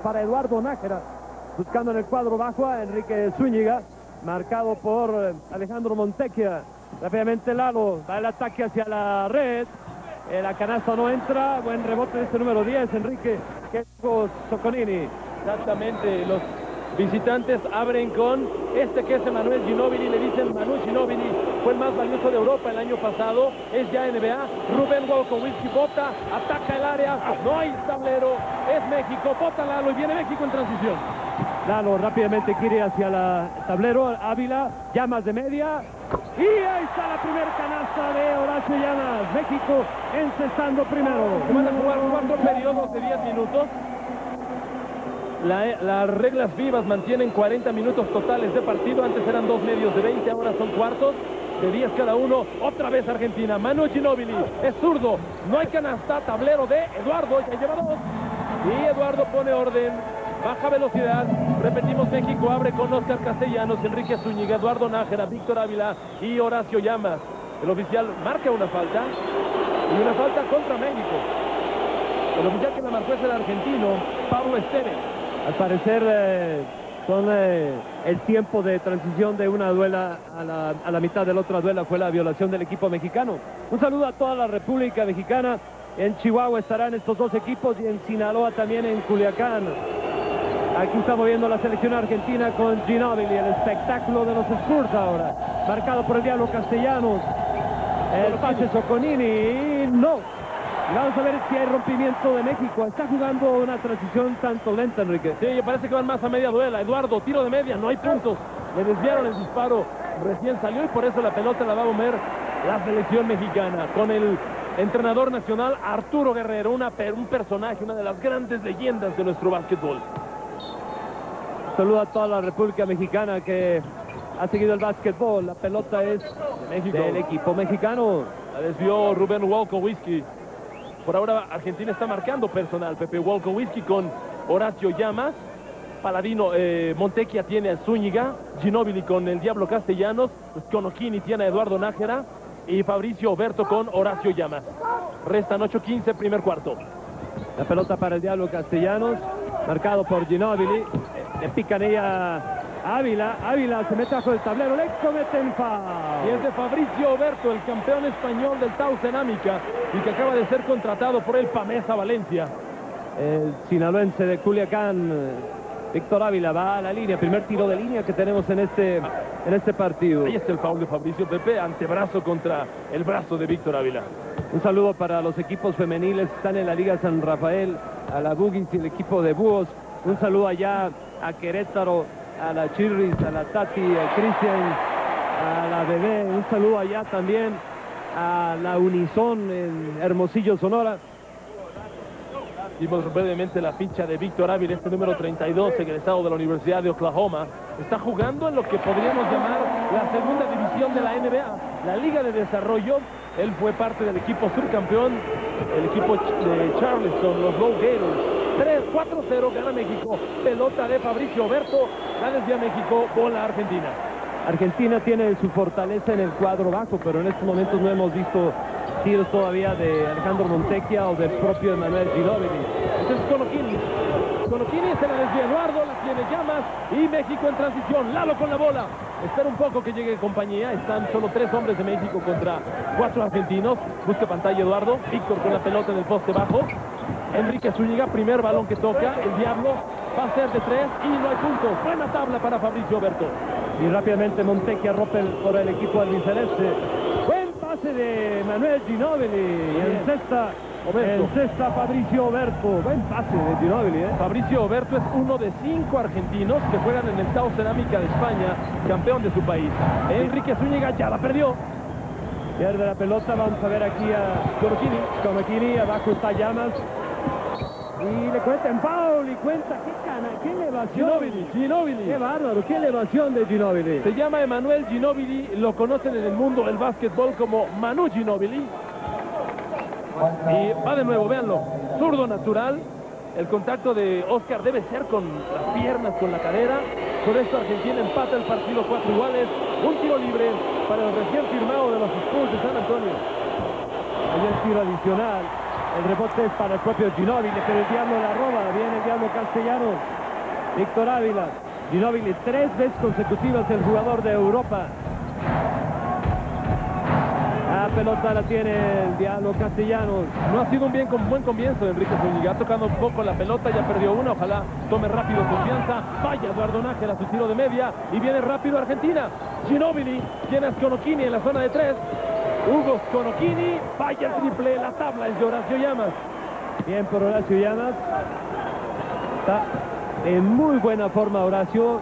para Eduardo Nájera, buscando en el cuadro bajo a Enrique Zúñiga, marcado por eh, Alejandro Montequia. Rápidamente Lalo da el ataque hacia la red. Eh, la canasta no entra. Buen rebote de este número 10, Enrique Soconini. Exactamente, los visitantes abren con este que es Emanuel Ginóbili, le dicen Manu Ginóbili, fue el más valioso de Europa el año pasado, es ya NBA, Rubén Wolkowicz bota, ataca el área, no hay tablero, es México, bota Lalo y viene México en transición. Lalo rápidamente quiere hacia el tablero, Ávila, llamas de media, y ahí está la primera canasta de Horacio Llamas, México encestando primero. Van a jugar cuatro periodos de 10 minutos, las reglas vivas mantienen 40 minutos totales de partido. Antes eran dos medios de 20, ahora son cuartos de 10 cada uno. Otra vez Argentina. Manu Ginóbili es zurdo. No hay canasta. Tablero de Eduardo. Ya lleva dos. Y Eduardo pone orden. Baja velocidad. Repetimos, México abre con Oscar Castellanos, Enrique Zúñiga, Eduardo Nájera, Víctor Ávila y Horacio Llamas. El oficial marca una falta. Y una falta contra México. El oficial que la marcó es el argentino, Pablo Esteves. Al parecer eh, son eh, el tiempo de transición de una duela a la, mitad de la otra duela fue la violación del equipo mexicano. Un saludo a toda la República Mexicana. En Chihuahua estarán estos dos equipos y en Sinaloa también en Culiacán. Aquí estamos viendo la selección argentina con Ginóbili, el espectáculo de los Spurs ahora. Marcado por el Diablo Castellanos. El pase Soconini y no, Vamos a ver si hay rompimiento de México. Está jugando una transición tanto lenta, Enrique. Sí, parece que van más a media duela. Eduardo, tiro de media, no hay puntos. Le desviaron el disparo. Recién salió y por eso la pelota la va a comer la selección mexicana. Con el entrenador nacional Arturo Guerrero, una, un personaje, una de las grandes leyendas de nuestro básquetbol. Saludo a toda la República Mexicana que ha seguido el básquetbol. La pelota es del equipo mexicano. La desvió Rubén Wolkowski. Por ahora Argentina está marcando personal. Pepe Wolkowski con Horacio Llamas. Paladino eh, Montequia tiene a Zúñiga. Ginóbili con el Diablo Castellanos. Conojini tiene a Eduardo Nájera. Y Fabricio Oberto con Horacio Llamas. Restan 8-15, primer cuarto. La pelota para el Diablo Castellanos. Marcado por Ginóbili. Le pican ella Ávila, Ávila se mete bajo el tablero, le cometen Y es de Fabricio Oberto, el campeón español del Tau Cerámica y que acaba de ser contratado por el Pamesa Valencia. El sinaloense de Culiacán, Víctor Ávila, va a la línea, primer tiro de línea que tenemos en este, en este partido. Ahí está el foul de Fabricio Pepe, antebrazo contra el brazo de Víctor Ávila. Un saludo para los equipos femeniles que están en la Liga San Rafael, a la Bugins y el equipo de Búhos. Un saludo allá a Querétaro, a la Chirris, a la Tati, a Cristian, a la Bebé. Un saludo allá también a la Unison en Hermosillo, Sonora. Vimos brevemente la ficha de Víctor Ávila, este número 32, egresado de la Universidad de Oklahoma. Está jugando en lo que podríamos llamar la segunda división de la NBA, la Liga de Desarrollo. Él fue parte del equipo subcampeón, el equipo de Charleston, los Low Gators. 3, 4-0, gana México. Pelota de Fabricio Berto, la desvía México, bola Argentina. Argentina tiene su fortaleza en el cuadro bajo, pero en estos momentos no hemos visto tiros todavía de Alejandro Montequia o del propio Emanuel Ginóbili. Entonces Conokini. Conokini se la desvía Eduardo, la tiene Llamas y México en transición. Lalo con la bola. Espera un poco que llegue compañía. Están solo tres hombres de México contra cuatro argentinos. Busca pantalla Eduardo. Víctor con la pelota en el poste bajo. Enrique Zúñiga, primer balón que toca, el Diablo va a ser de tres y no hay puntos. Buena tabla para Fabricio Berto. Y rápidamente Montequia rompe por el equipo albiceleste. Buen pase de Manuel Ginóbili. Y en sexta, en sexta Fabricio Oberto. Buen pase de Ginóbili. ¿eh? Fabricio Oberto es uno de cinco argentinos que juegan en el Tao Cerámica de España, campeón de su país. Enrique Zúñiga ya la perdió. Pierde la pelota, vamos a ver aquí a Conokini. Conokini, abajo está Llamas. Y le cuentan Paul y cuenta, qué cana, qué elevación. Ginobili, Ginobili. Qué bárbaro, qué elevación de Ginobili. Se llama Emanuel Ginobili, lo conocen en el mundo del básquetbol como Manu Ginobili. Y va de nuevo, véanlo, zurdo natural. El contacto de Oscar debe ser con las piernas, con la cadera. Con esto Argentina empata el partido cuatro iguales. Un tiro libre para el recién firmado de los Spurs de San Antonio. Hay el tiro adicional El rebote es para el propio Ginóbili, pero el diablo la roba. Viene el diablo castellano. Víctor Ávila. Ginóbili tres veces consecutivas el jugador de Europa. La pelota la tiene el Diablo Castellanos. No ha sido un bien con buen comienzo Enrique Zúñiga. Ha tocado un poco la pelota, ya perdió una. Ojalá tome rápido confianza. Vaya Eduardo Nájera, su tiro de media. Y viene rápido Argentina. Ginóbili tiene a Sconocchini en la zona de tres. Hugo Sconocchini. Vaya el triple. La tabla es de Horacio Llamas. Bien por Horacio Llamas. Está en muy buena forma Horacio.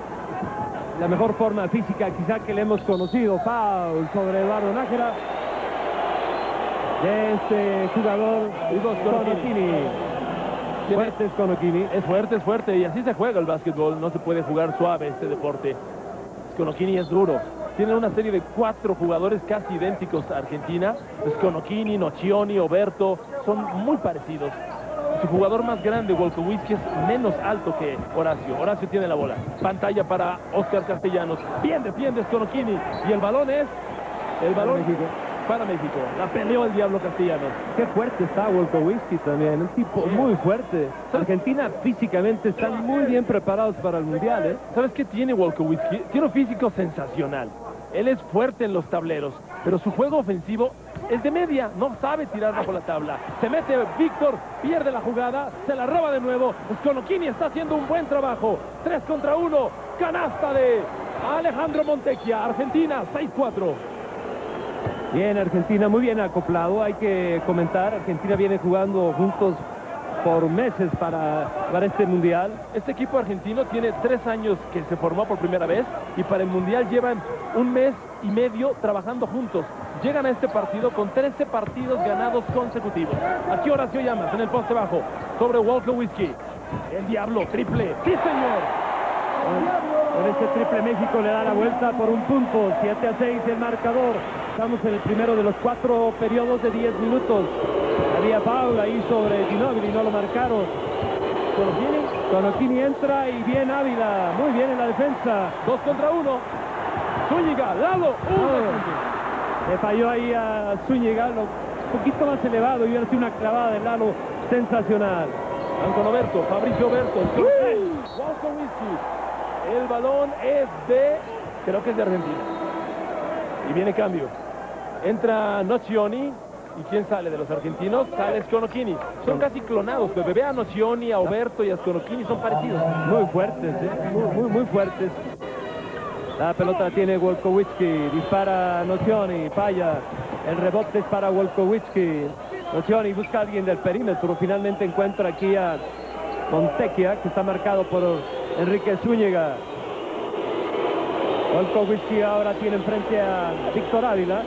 La mejor forma física quizá que le hemos conocido. Foul sobre Eduardo Nájera de este jugador Hugo Sconocchini. Fuerte es Sconocchini. Es fuerte, es fuerte. Y así se juega el básquetbol. No se puede jugar suave este deporte. Sconocchini es duro. Tiene una serie de cuatro jugadores casi idénticos a Argentina. Sconocchini, Nocioni, Oberto. Son muy parecidos. Su jugador más grande, Wolkowicz, es menos alto que Horacio. Horacio tiene la bola. Pantalla para Oscar Castellanos. Bien defiende Sconocchini. Y el balón es... El balón para México. La peleó el Diablo Castellanos. Qué fuerte está Wolkowski también, un tipo muy fuerte. Argentina físicamente están muy bien preparados para el Mundial. ¿eh? ¿Sabes qué tiene Wolkowski? Tiene un físico sensacional. Él es fuerte en los tableros, pero su juego ofensivo es de media, no sabe tirar bajo la tabla. Se mete Víctor, pierde la jugada, se la roba de nuevo. Sconocchini está haciendo un buen trabajo. 3 contra 1, canasta de Alejandro Montecchia, Argentina 6-4. Bien, Argentina muy bien acoplado, hay que comentar, Argentina viene jugando juntos por meses para, para este Mundial. Este equipo argentino tiene tres años que se formó por primera vez y para el Mundial llevan un mes y medio trabajando juntos. Llegan a este partido con 13 partidos ganados consecutivos. Aquí Horacio Llamas en el poste bajo sobre Walker Whiskey. El Diablo, triple. ¡Sí, señor! Con este triple México le da la vuelta por un punto. 7 a 6 el marcador. Estamos en el primero de los cuatro periodos de 10 minutos. Había Paula ahí sobre Ginóbili, no lo marcaron. Conocini entra y bien Ávila. Muy bien en la defensa. Dos contra uno. Zúñiga, Lalo. Le falló ahí a Zúñiga. un poquito más elevado y ahora una clavada de Lalo sensacional. Van con Oberto, Fabricio Oberto. El balón es de, creo que es de Argentina. Y viene cambio. Entra Nocioni. ¿Y quién sale de los argentinos? Sale Sconocchini. Son casi clonados. Pero ve a Nocioni, a Oberto y a Sconocchini son parecidos. Muy fuertes, ¿eh? muy, muy, fuertes. La pelota tiene Wolkowicki. Dispara Nocioni. Falla. El rebote es para Wolkowicki. Nocioni busca a alguien del perímetro. Finalmente encuentra aquí a Montecchia, que está marcado por Enrique Zúñiga. Wolkowicki ahora tiene enfrente a Víctor Ávila.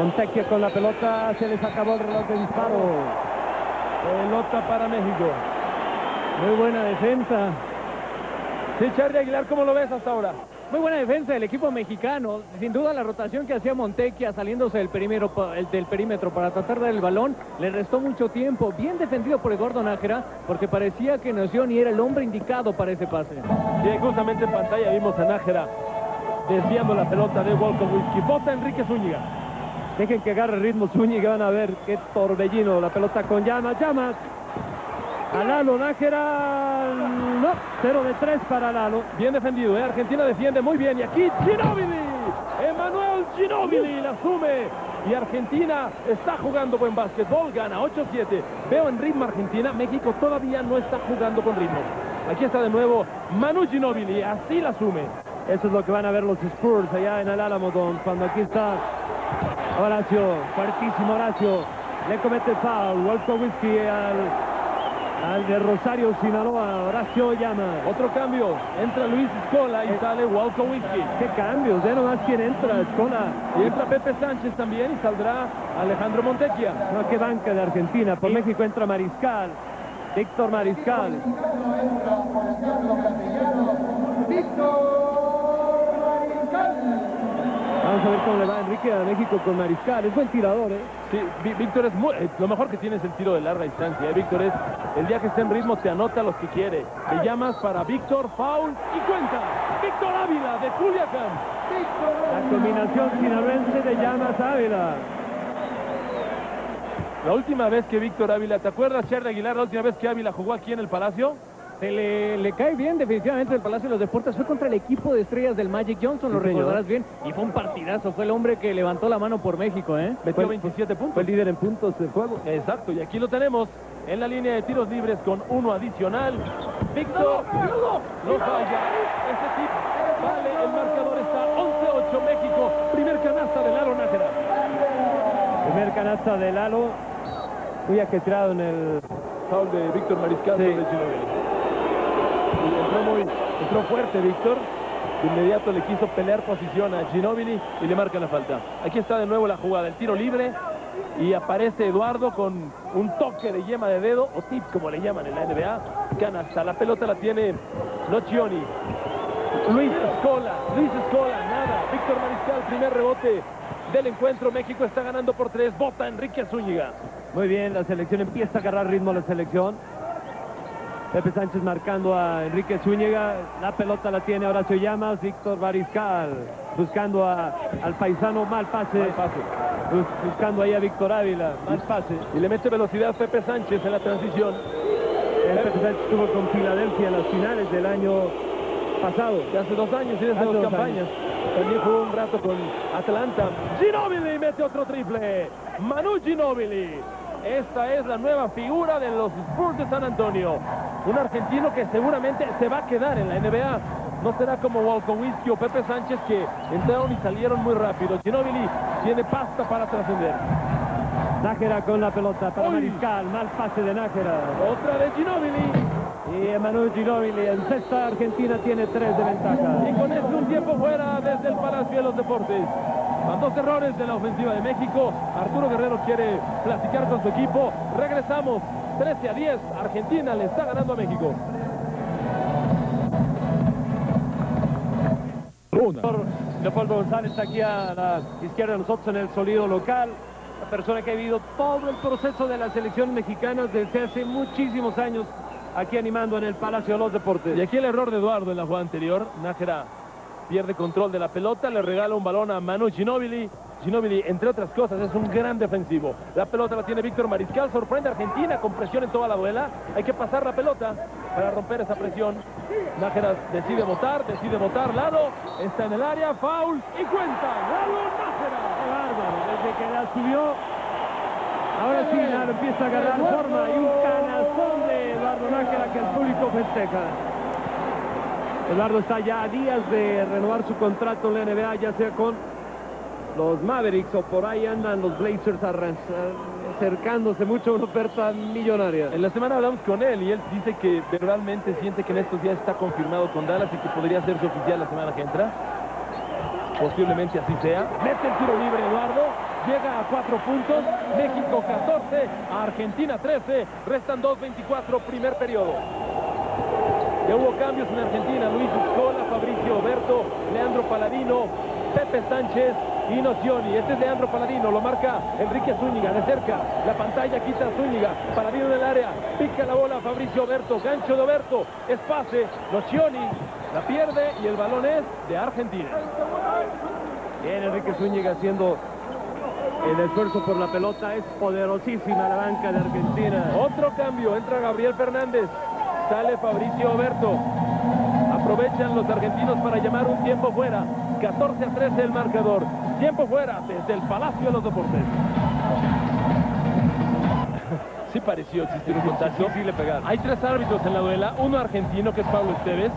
Montecchia con la pelota, se les acabó el reloj de disparo. Pelota para México. Muy buena defensa. Sí, Charlie Aguilar, ¿cómo lo ves hasta ahora? Muy buena defensa del equipo mexicano. Sin duda la rotación que hacía Montecchia saliéndose del perímetro, del perímetro para tratar de dar el balón le restó mucho tiempo. Bien defendido por el gordo Nájera porque parecía que Nocioni era el hombre indicado para ese pase. Sí, justamente en pantalla vimos a Nájera desviando la pelota de Wolkowski. Bota Enrique Zúñiga. Dejen que agarre ritmo Zúñiga, van a ver qué torbellino. La pelota con Llamas, Llamas. A Lalo Nájera, no, 0 de 3 para Lalo. Bien defendido, ¿eh? Argentina defiende muy bien. Y aquí Ginóbili, Emanuel Ginóbili la asume. Y Argentina está jugando buen básquetbol, gana 8-7. Veo en ritmo Argentina, México todavía no está jugando con ritmo. Aquí está de nuevo Manu Ginóbili, así la asume. Eso es lo que van a ver los Spurs allá en el Álamo, cuando aquí está Horacio, fuertísimo Horacio. Le comete foul, Wolkowski al al de Rosario Sinaloa, Horacio Llama. Otro cambio, entra Luis Escola y eh, sale Walco Whisky. ¿Qué cambios? Ya nomás quién entra, Escola. Y entra Pepe Sánchez también y saldrá Alejandro Montecchia. No, qué banca de Argentina. Por México entra Mariscal. Víctor Mariscal. Víctor Vamos a ver cómo le va Enrique a México con Mariscal. Es buen tirador, ¿eh? Sí, Víctor es muy, eh, lo mejor que tiene es el tiro de larga distancia. ¿eh? Víctor es, el día que esté en ritmo te anota los que quiere. Te llamas para Víctor, foul y cuenta. Víctor Ávila de Culiacán. La combinación sinaloense de Llamas Ávila. La última vez que Víctor Ávila, ¿te acuerdas, Charlie Aguilar, la última vez que Ávila jugó aquí en el Palacio? Se le, le, cae bien definitivamente el Palacio de los Deportes. Fue contra el equipo de estrellas del Magic Johnson, lo recordarás bien. Y fue un partidazo. Fue el hombre que levantó la mano por México, ¿eh? Metió 27 puntos. Fue el líder en puntos de juego. Exacto, y aquí lo tenemos en la línea de tiros libres con uno adicional. Víctor no, falla. Ese tip vale. El marcador está 11-8 México. Primer canasta de Lalo Nájera. Primer canasta de Lalo. Muy ajetrado en el foul de Víctor Mariscal Sí. Entró, muy, entró fuerte Víctor. De inmediato le quiso pelear posición a Ginóbili y le marca la falta. Aquí está de nuevo la jugada, el tiro libre. Y aparece Eduardo con un toque de yema de dedo, o tip como le llaman en la NBA. Canasta, la pelota la tiene Nocioni. Luis Escola, Luis Escola, nada. Víctor Mariscal, primer rebote del encuentro. México está ganando por tres. Bota Enrique Zúñiga. Muy bien, la selección empieza a agarrar ritmo la selección. Pepe Sánchez marcando a Enrique Zúñiga. La pelota la tiene Horacio Llamas. Víctor Bariscal buscando a- al paisano. Mal pase. Mal pase. Bus- Buscando ahí a Víctor Ávila. Mal pase. Y le mete velocidad Pepe Sánchez en la transición. El Pepe Sánchez estuvo con Filadelfia en las finales del año pasado. De hace dos años y desde Hace dos dos campañas. También jugó un rato con Atlanta. Ginobili mete otro triple. Manu Ginobili. Esta es la nueva figura de los Spurs de San Antonio. Un argentino que seguramente se va a quedar en la NBA. No será como Wolkowski o Pepe Sánchez que entraron y salieron muy rápido. Ginobili tiene pasta para trascender. Nájera con la pelota para Uy. Mariscal. Mal pase de Nájera. Otra de Ginobili. Y Emanuel Ginóbili en sexta Argentina tiene tres de ventaja. Y con eso un tiempo fuera desde el Palacio de los Deportes. Van dos errores de la ofensiva de México. Arturo Guerrero quiere platicar con su equipo. Regresamos. 13 a 10. Argentina le está ganando a México. Doctor Leopoldo González aquí a la izquierda de nosotros en el sonido local. La persona que ha vivido todo el proceso de la selección mexicana desde hace muchísimos años aquí animando en el Palacio de los Deportes. Y aquí el error de Eduardo en la jugada anterior. Nájera pierde control de la pelota, le regala un balón a Manu Ginobili. Ginobili, entre otras cosas, es un gran defensivo. La pelota la tiene Víctor Mariscal, sorprende a Argentina con presión en toda la duela. Hay que pasar la pelota para romper esa presión. Nájera decide votar, decide votar. Lalo está en el área, foul y cuenta. Lalo Nájera. ¡Qué bárbaro! Desde que la subió, ahora sí, Lalo empieza a agarrar forma y un canastón que el público festeja. Eduardo está ya a días de renovar su contrato en la NBA, ya sea con los Mavericks o por ahí andan los Blazers acercándose mucho a una oferta millonaria. En la semana hablamos con él y él dice que realmente siente que en estos días está confirmado con Dallas y que podría hacerse oficial la semana que entra. Posiblemente así sea. Mete el tiro libre Eduardo. Llega a cuatro puntos. México 14. A Argentina 13. Restan 2.24 primer periodo. Ya hubo cambios en Argentina. Luis Escola, Fabricio Oberto, Leandro Paladino, Pepe Sánchez y Nocioni. Este es Leandro Paladino. Lo marca Enrique Zúñiga de cerca. La pantalla quita a Zúñiga. Paladino en el área. Pica la bola Fabricio Oberto. Gancho de Oberto. Es pase. Nocioni la pierde y el balón es de Argentina. Bien, Enrique Zúñiga haciendo el esfuerzo por la pelota. Es poderosísima la banca de Argentina. Otro cambio, entra Gabriel Fernández, sale Fabricio Oberto. Aprovechan los argentinos para llamar un tiempo fuera. 14 a 13 el marcador. Tiempo fuera desde el Palacio de los Deportes. Sí pareció existir un contacto. Sí, sí le pegaron. Hay tres árbitros en la duela, uno argentino que es Pablo Esteves,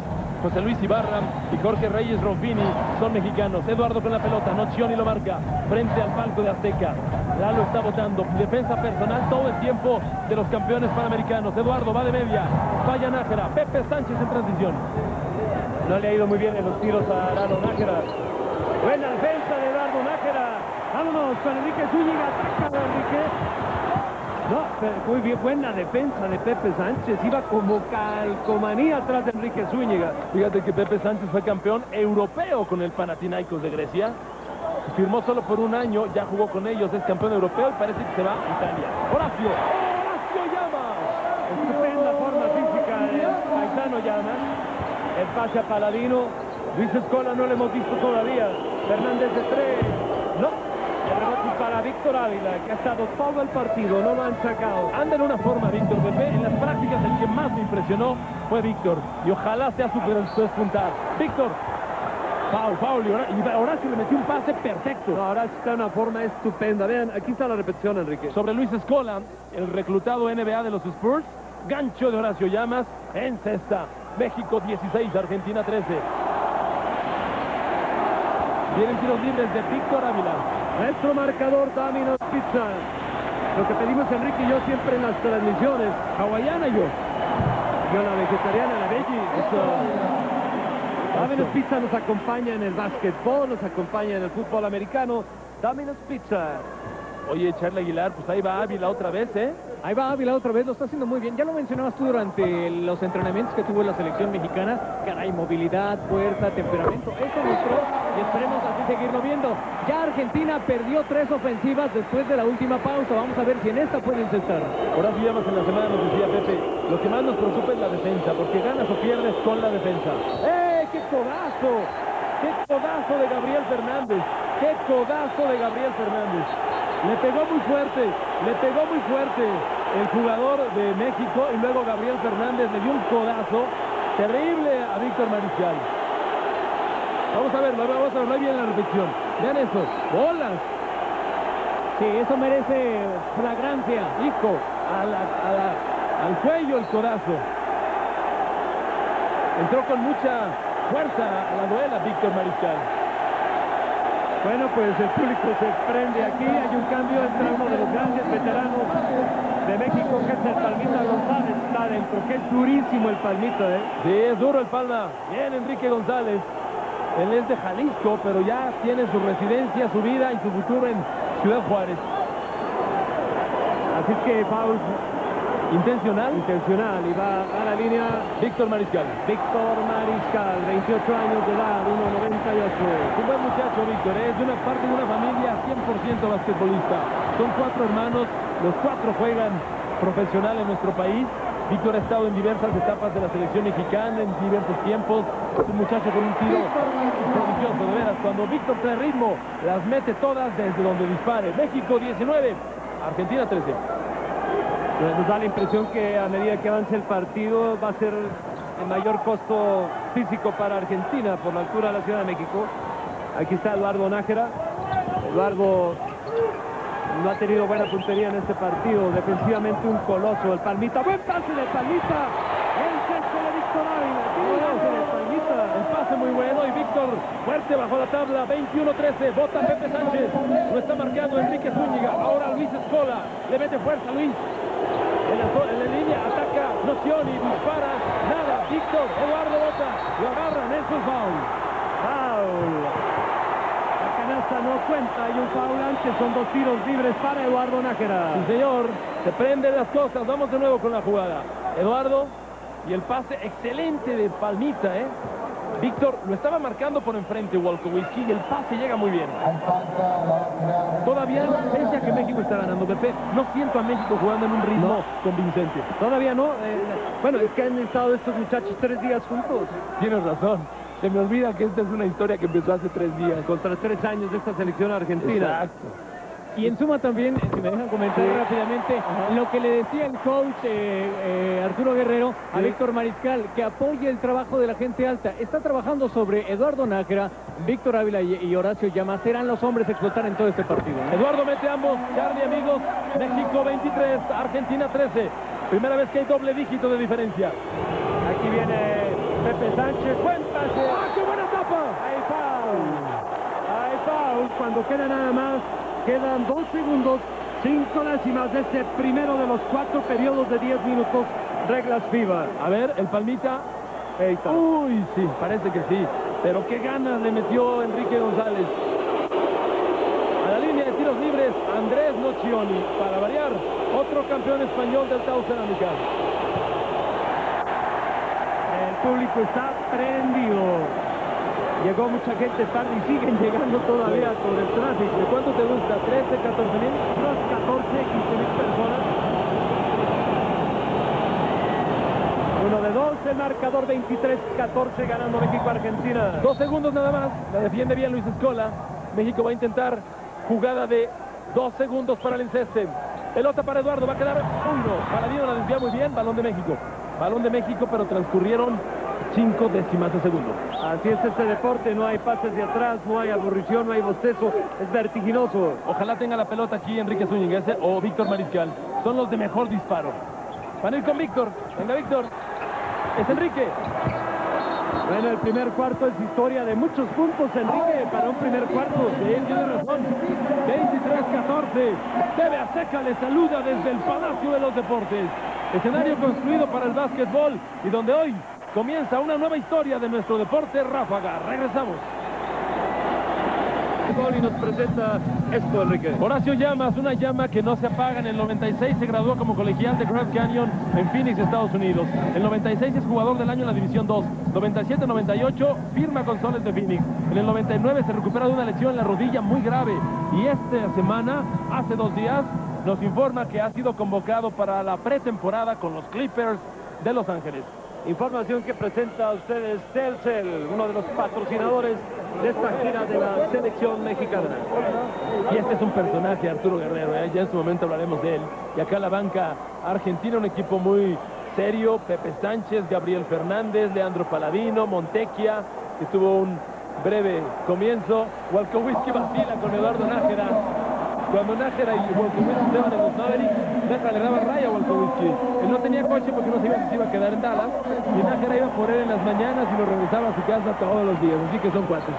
José Luis Ibarra y Jorge Reyes Ronfini son mexicanos. Eduardo con la pelota, Nocioni lo marca frente al palco de Azteca. Lalo está votando, defensa personal todo el tiempo de los campeones panamericanos. Eduardo va de media, falla Nájera, Pepe Sánchez en transición. No le ha ido muy bien en los tiros a Lalo Nájera. Buena defensa de Eduardo Nájera. Vámonos con Enrique Zúñiga. Ataca a Enrique. No, muy bien, buena defensa de Pepe Sánchez. Iba como calcomanía atrás de Enrique Zúñiga. Fíjate que Pepe Sánchez fue campeón europeo con el Panathinaikos de Grecia. Firmó solo por un año, ya jugó con ellos, es campeón europeo y parece que se va a Italia. Horacio, Horacio Llamas. Estupenda forma física del paisano Llamas. El pase a Paladino. Luis Escola no lo hemos visto todavía. Fernández de tres. No. Para Víctor Ávila, que ha estado todo el partido, no lo han sacado. Anda en una forma Víctor Pepe. En las prácticas el que más me impresionó fue Víctor. Y ojalá sea su despuntar. Víctor. Foul, foul. Y Horacio le metió un pase perfecto. No, ahora está en una forma estupenda. Vean, aquí está la repetición, Enrique. Sobre Luis Escola, el reclutado NBA de los Spurs. Gancho de Horacio Llamas en cesta. México 16, Argentina 13. Vienen tiros libres de Víctor Ávila. Nuestro marcador, Domino's Pizza. Lo que pedimos Enrique y yo siempre en las transmisiones. Hawaiana yo. Yo la vegetariana, la veggie. Eso. Domino's Pizza nos acompaña en el básquetbol, nos acompaña en el fútbol americano. Domino's Pizza. Oye, Charlie Aguilar, pues ahí va Ávila otra vez, ¿eh? Ahí va Ávila otra vez, lo está haciendo muy bien. Ya lo mencionabas tú durante los entrenamientos que tuvo la selección mexicana. Caray, movilidad, fuerza, temperamento. Eso mostró y esperemos así seguirlo viendo. Ya Argentina perdió tres ofensivas después de la última pausa. Vamos a ver si en esta puede encestar. Horacio Llamas en la semana nos decía Pepe, lo que más nos preocupa es la defensa, porque ganas o pierdes con la defensa. ¡Eh, qué codazo! ¡Qué codazo de Gabriel Fernández! ¡Qué codazo de Gabriel Fernández! Le pegó muy fuerte, le pegó muy fuerte el jugador de México y luego Gabriel Fernández le dio un codazo terrible a Víctor Mariscal. Vamos a verlo, vamos a verlo viene la repetición. Vean eso, bolas, Sí, eso merece flagrancia. hijo, a la- a la- al cuello el codazo. Entró con mucha fuerza a la duela Víctor Mariscal. Bueno, pues el público se prende aquí. Hay un cambio entre uno de los grandes veteranos de México, que es el Palmita González. Está adentro. Qué durísimo el Palmita, ¿eh? Sí, es duro el palma. Bien, Enrique González. Él es de Jalisco, pero ya tiene su residencia, su vida y su futuro en Ciudad Juárez. Así que foul Intencional, intencional y va a la línea Víctor Mariscal. Víctor Mariscal, 28 años de edad, 1.98. Un buen muchacho, Víctor. ¿eh? Es de una parte de una familia 100% basquetbolista. Son cuatro hermanos, los cuatro juegan profesional en nuestro país. Víctor ha estado en diversas etapas de la selección mexicana, en diversos tiempos. Es un muchacho con un tiro prodigioso, de veras. Cuando Víctor trae ritmo, las mete todas desde donde dispare. México 19, Argentina 13. Nos da la impresión que a medida que avance el partido va a ser el mayor costo físico para Argentina por la altura de la Ciudad de México. Aquí está Eduardo Nájera. Eduardo no ha tenido buena puntería en este partido. Defensivamente un coloso. El Palmita. Buen pase de Palmita. El sexto de Víctor Ávila. Qué pase muy bueno y Víctor fuerte bajo la tabla, 21-13, vota Pepe Sánchez, lo está marcando Enrique Zúñiga, ahora Luis Escola, le mete fuerza Luis, en la, línea ataca Nocioni, dispara, nada, Víctor, Eduardo Bota, lo agarra Nelson Foul. Foul. La canasta no cuenta. Hay un foul antes. Son dos tiros libres para Eduardo Nájera. Sí señor, se prenden las cosas, vamos de nuevo con la jugada. Eduardo y el pase excelente de Palmita, ¿eh? Víctor lo estaba marcando por enfrente Walkowski y el pase llega muy bien. Todavía, pese a que México está ganando, Pepe, no siento a México jugando en un ritmo convincente. Todavía no. eh, bueno, es que han estado estos muchachos tres días juntos. Tienes razón. Se me olvida que esta es una historia que empezó hace tres días. Contra tres años de esta selección argentina. Exacto. Y en suma también, si me dejan comentar Sí. rápidamente, lo que le decía el coach eh, eh, Arturo Guerrero a. Víctor Mariscal, que apoye el trabajo de la gente alta. Está trabajando sobre Eduardo Nájera, Víctor Ávila y, y Horacio Llamas. Serán los hombres a explotar en todo este partido. ¿no? Eduardo mete ambos, Charlie amigos, México 23, Argentina 13. Primera vez que hay doble dígito de diferencia. Aquí viene Pepe Sánchez. Buen pase. ¡Ah, qué buena tapa! Hay foul. Hay foul. Cuando queda nada más, quedan dos segundos, cinco décimas de este primero de los cuatro periodos de 10 minutos. Reglas FIBA. A ver, el palmita. Uy, sí, parece que sí. Pero qué ganas le metió Enrique González. A la línea de tiros libres, Andrés Nocioni. Para variar, otro campeón español del Tau Cerámica. El público está prendido. Llegó mucha gente tarde y siguen llegando todavía por el tráfico. ¿De cuánto te gusta? ¿13, 14 mil? Unos 14, 15 mil personas. Uno de dos, el marcador 23-14 ganando México-Argentina. Dos segundos nada más. La defiende bien Luis Escola. México va a intentar jugada de dos segundos para el enceste. Pelota para Eduardo, va a quedar uno. Paladino la desvía muy bien, balón de México. Balón de México, pero transcurrieron cinco décimas de segundo. Así es este deporte, no hay pases de atrás, no hay aburrición, no hay bostezo, es vertiginoso. Ojalá tenga la pelota aquí Enrique Zúñiga o Víctor Mariscal. Son los de mejor disparo. Van a ir con Víctor. Venga, Víctor. Es Enrique. Bueno, el primer cuarto es historia de muchos puntos, Enrique, para un primer cuarto. Sí, tiene razón. 23-14. TV Azteca le saluda desde el Palacio de los Deportes. Escenario construido para el básquetbol y donde hoy comienza una nueva historia de nuestro deporte ráfaga. Regresamos. Y nos presenta esto, Enrique. Horacio Llamas, una llama que no se apaga. En el 96 se graduó como colegial de Grand Canyon en Phoenix, Estados Unidos. El 96 es jugador del año en la División 2. 97-98 firma con Soles de Phoenix. En el 99 se recupera de una lesión en la rodilla muy grave. Y esta semana, hace dos días, nos informa que ha sido convocado para la pretemporada con los Clippers de Los Ángeles. Información que presenta a ustedes Telcel, uno de los patrocinadores de esta gira de la selección mexicana. Y este es un personaje, Arturo Guerrero, ¿eh? ya en su momento hablaremos de él. Y acá la banca argentina, un equipo muy serio, Pepe Sánchez, Gabriel Fernández, Leandro Paladino, Montequia, que tuvo un breve comienzo. Walkowski vacila con Eduardo Nájera. Cuando Nájera y Walkowski estaban en los Mavericks, Nájera le daba raya a Walkowski. Él no tenía coche porque no sabía si se iba a quedar en Dallas. Y Nájera iba por él en las mañanas y lo regresaba a su casa todos los días. Así que son cuates.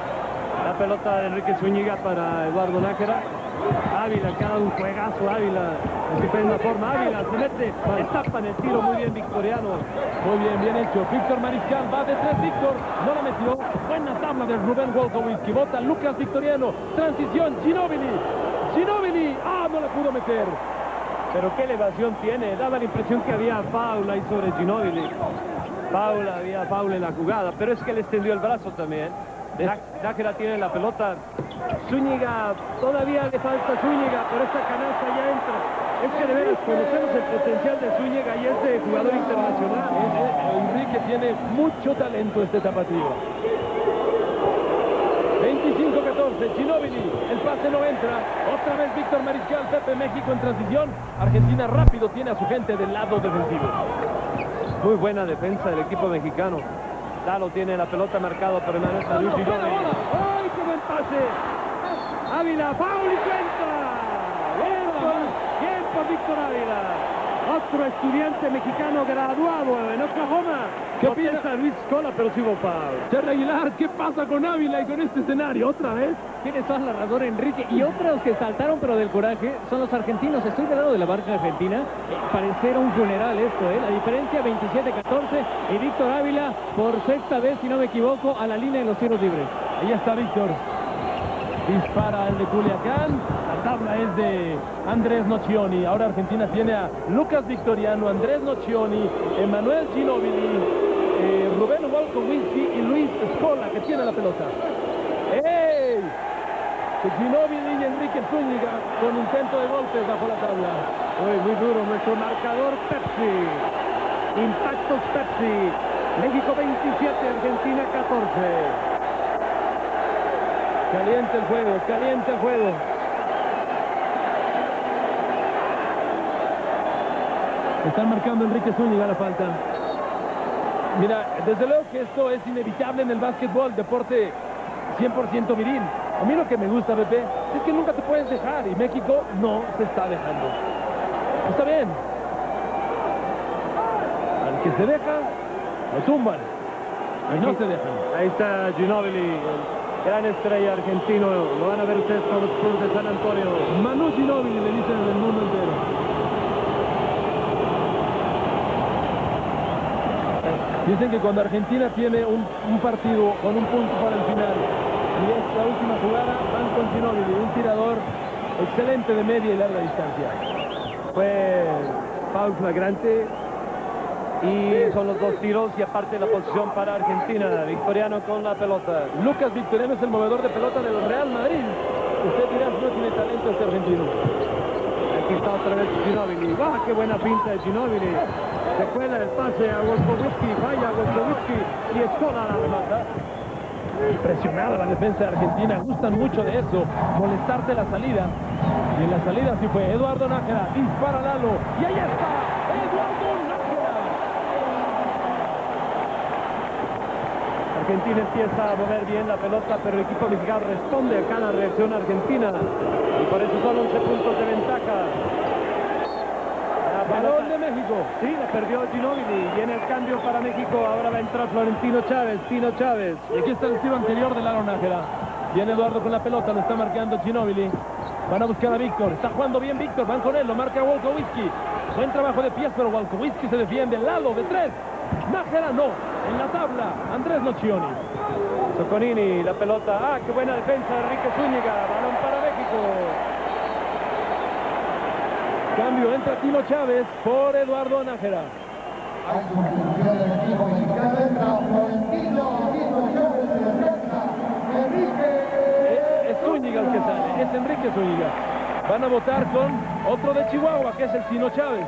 La pelota de Enrique Zúñiga para Eduardo Nájera. Ávila, dado un juegazo Ávila. Estupenda forma. Ávila se mete, etapa en el tiro muy bien victoriano. Muy bien, bien hecho. Víctor Mariscal va de tres, Víctor. No la metió. Buena tabla de Rubén Wolkowski. Bota Lucas Victoriano. Transición, Ginóbili. Ginóbili. Ah, no la pudo meter. Pero qué elevación tiene. Daba la impresión que había Paula ahí sobre Ginóbili. Paula, había Paula en la jugada. Pero es que le extendió el brazo también. Nájera tiene la pelota. Zúñiga, todavía le falta Zúñiga, pero esta canasta ya entra. Es que de veras conocemos el potencial de Zúñiga y es de jugador internacional. Enrique tiene mucho talento este tapatío. 25-14, Ginóbili, el pase no entra. Otra vez Víctor Mariscal, Pepe México en transición. Argentina rápido tiene a su gente del lado defensivo. Muy buena defensa del equipo mexicano. Lalo tiene la pelota marcada por Emanuel Luis Ginóbili. ¡Ay, qué buen pase! Ávila, Paul y cuenta. Bien por, bien por Víctor Ávila. Otro estudiante mexicano graduado en Oklahoma. ¿Qué no piensa Luis Cola, pero sí hubo. Terry Aguilar, ¿qué pasa con Ávila y con este escenario? ¿Otra vez? Tiene toda la razón Enrique. Y otros que saltaron pero del coraje son los argentinos. Estoy del lado de la barca argentina. Eh, parecer un funeral esto, ¿eh? La diferencia 27-14 y Víctor Ávila por sexta vez, si no me equivoco, a la línea de los tiros libres. Ahí está Víctor. Dispara el de Culiacán. La tabla es de Andrés Nocioni. Ahora Argentina tiene a Lucas Victoriano, Andrés Nocioni, Emanuel Ginóbili, eh, Rubén Wolkowski y Luis Scola que tiene la pelota. ¡Ey! Ginóbili y Enrique Zúñiga con intento de golpes bajo la tabla. Muy, muy duro nuestro marcador Pepsi. Impactos Pepsi. México 27, Argentina 14. Caliente el juego, caliente el juego. Están marcando Enrique Zúñiga la falta. Mira, desde luego que esto es inevitable en el básquetbol, deporte 100% viril. A mí lo que me gusta, Pepe, es que nunca te puedes dejar y México no se está dejando. Está bien. Al que se deja, lo tumban. Y no se dejan. Ahí está Ginóbili, gran estrella argentino. Lo van a ver con los Spurs de San Antonio. Manu Ginóbili le dicen en el mundo entero. Dicen que cuando Argentina tiene un, partido con un punto para el final y es la última jugada, van con Ginóbili, un tirador excelente de media y larga distancia. Fue foul flagrante y son los dos tiros y aparte la posición para Argentina. Victoriano con la pelota. Lucas Victoriano es el movedor de pelota del Real Madrid. Usted dirá, no tiene talento este argentino. Aquí está otra vez Ginóbili. ¡Ah, qué buena pinta de Ginóbili! Se cuela el pase a Wolkowski, vaya Wolkowski y Escola la remata. Presionada la defensa de Argentina, gustan mucho de eso, molestarte la salida. Y en la salida sí fue Eduardo Nájera, dispara Lalo, y ahí está, Eduardo Nájera. Argentina empieza a mover bien la pelota, pero el equipo mexicano responde a cada reacción argentina. Y por eso son 11 puntos de ventaja. La Balón de México. Sí, la perdió Ginóbili. Viene el cambio para México. Ahora va a entrar Florentino Chávez. Tino Chávez. Y aquí está el tiro anterior de Lalo Nájera. Viene Eduardo con la pelota, lo está marcando Ginóbili. Van a buscar a Víctor. Está jugando bien Víctor. Van con él, lo marca Wolkowski. Buen trabajo de pies, pero Wolkowski se defiende. Lalo de tres. Nájera no. En la tabla, Andrés Nocioni. Soconini, la pelota. Ah, qué buena defensa de Enrique Zúñiga. Balón para México. Cambio, entra Tino Chávez por Eduardo Nájera. Hay sustitución del equipo mexicano, entra Florentino, Tino Chávez de defensa, Enrique. Es, es Zúñiga el que sale, es Enrique Zúñiga. Van a votar con otro de Chihuahua, que es el Tino Chávez.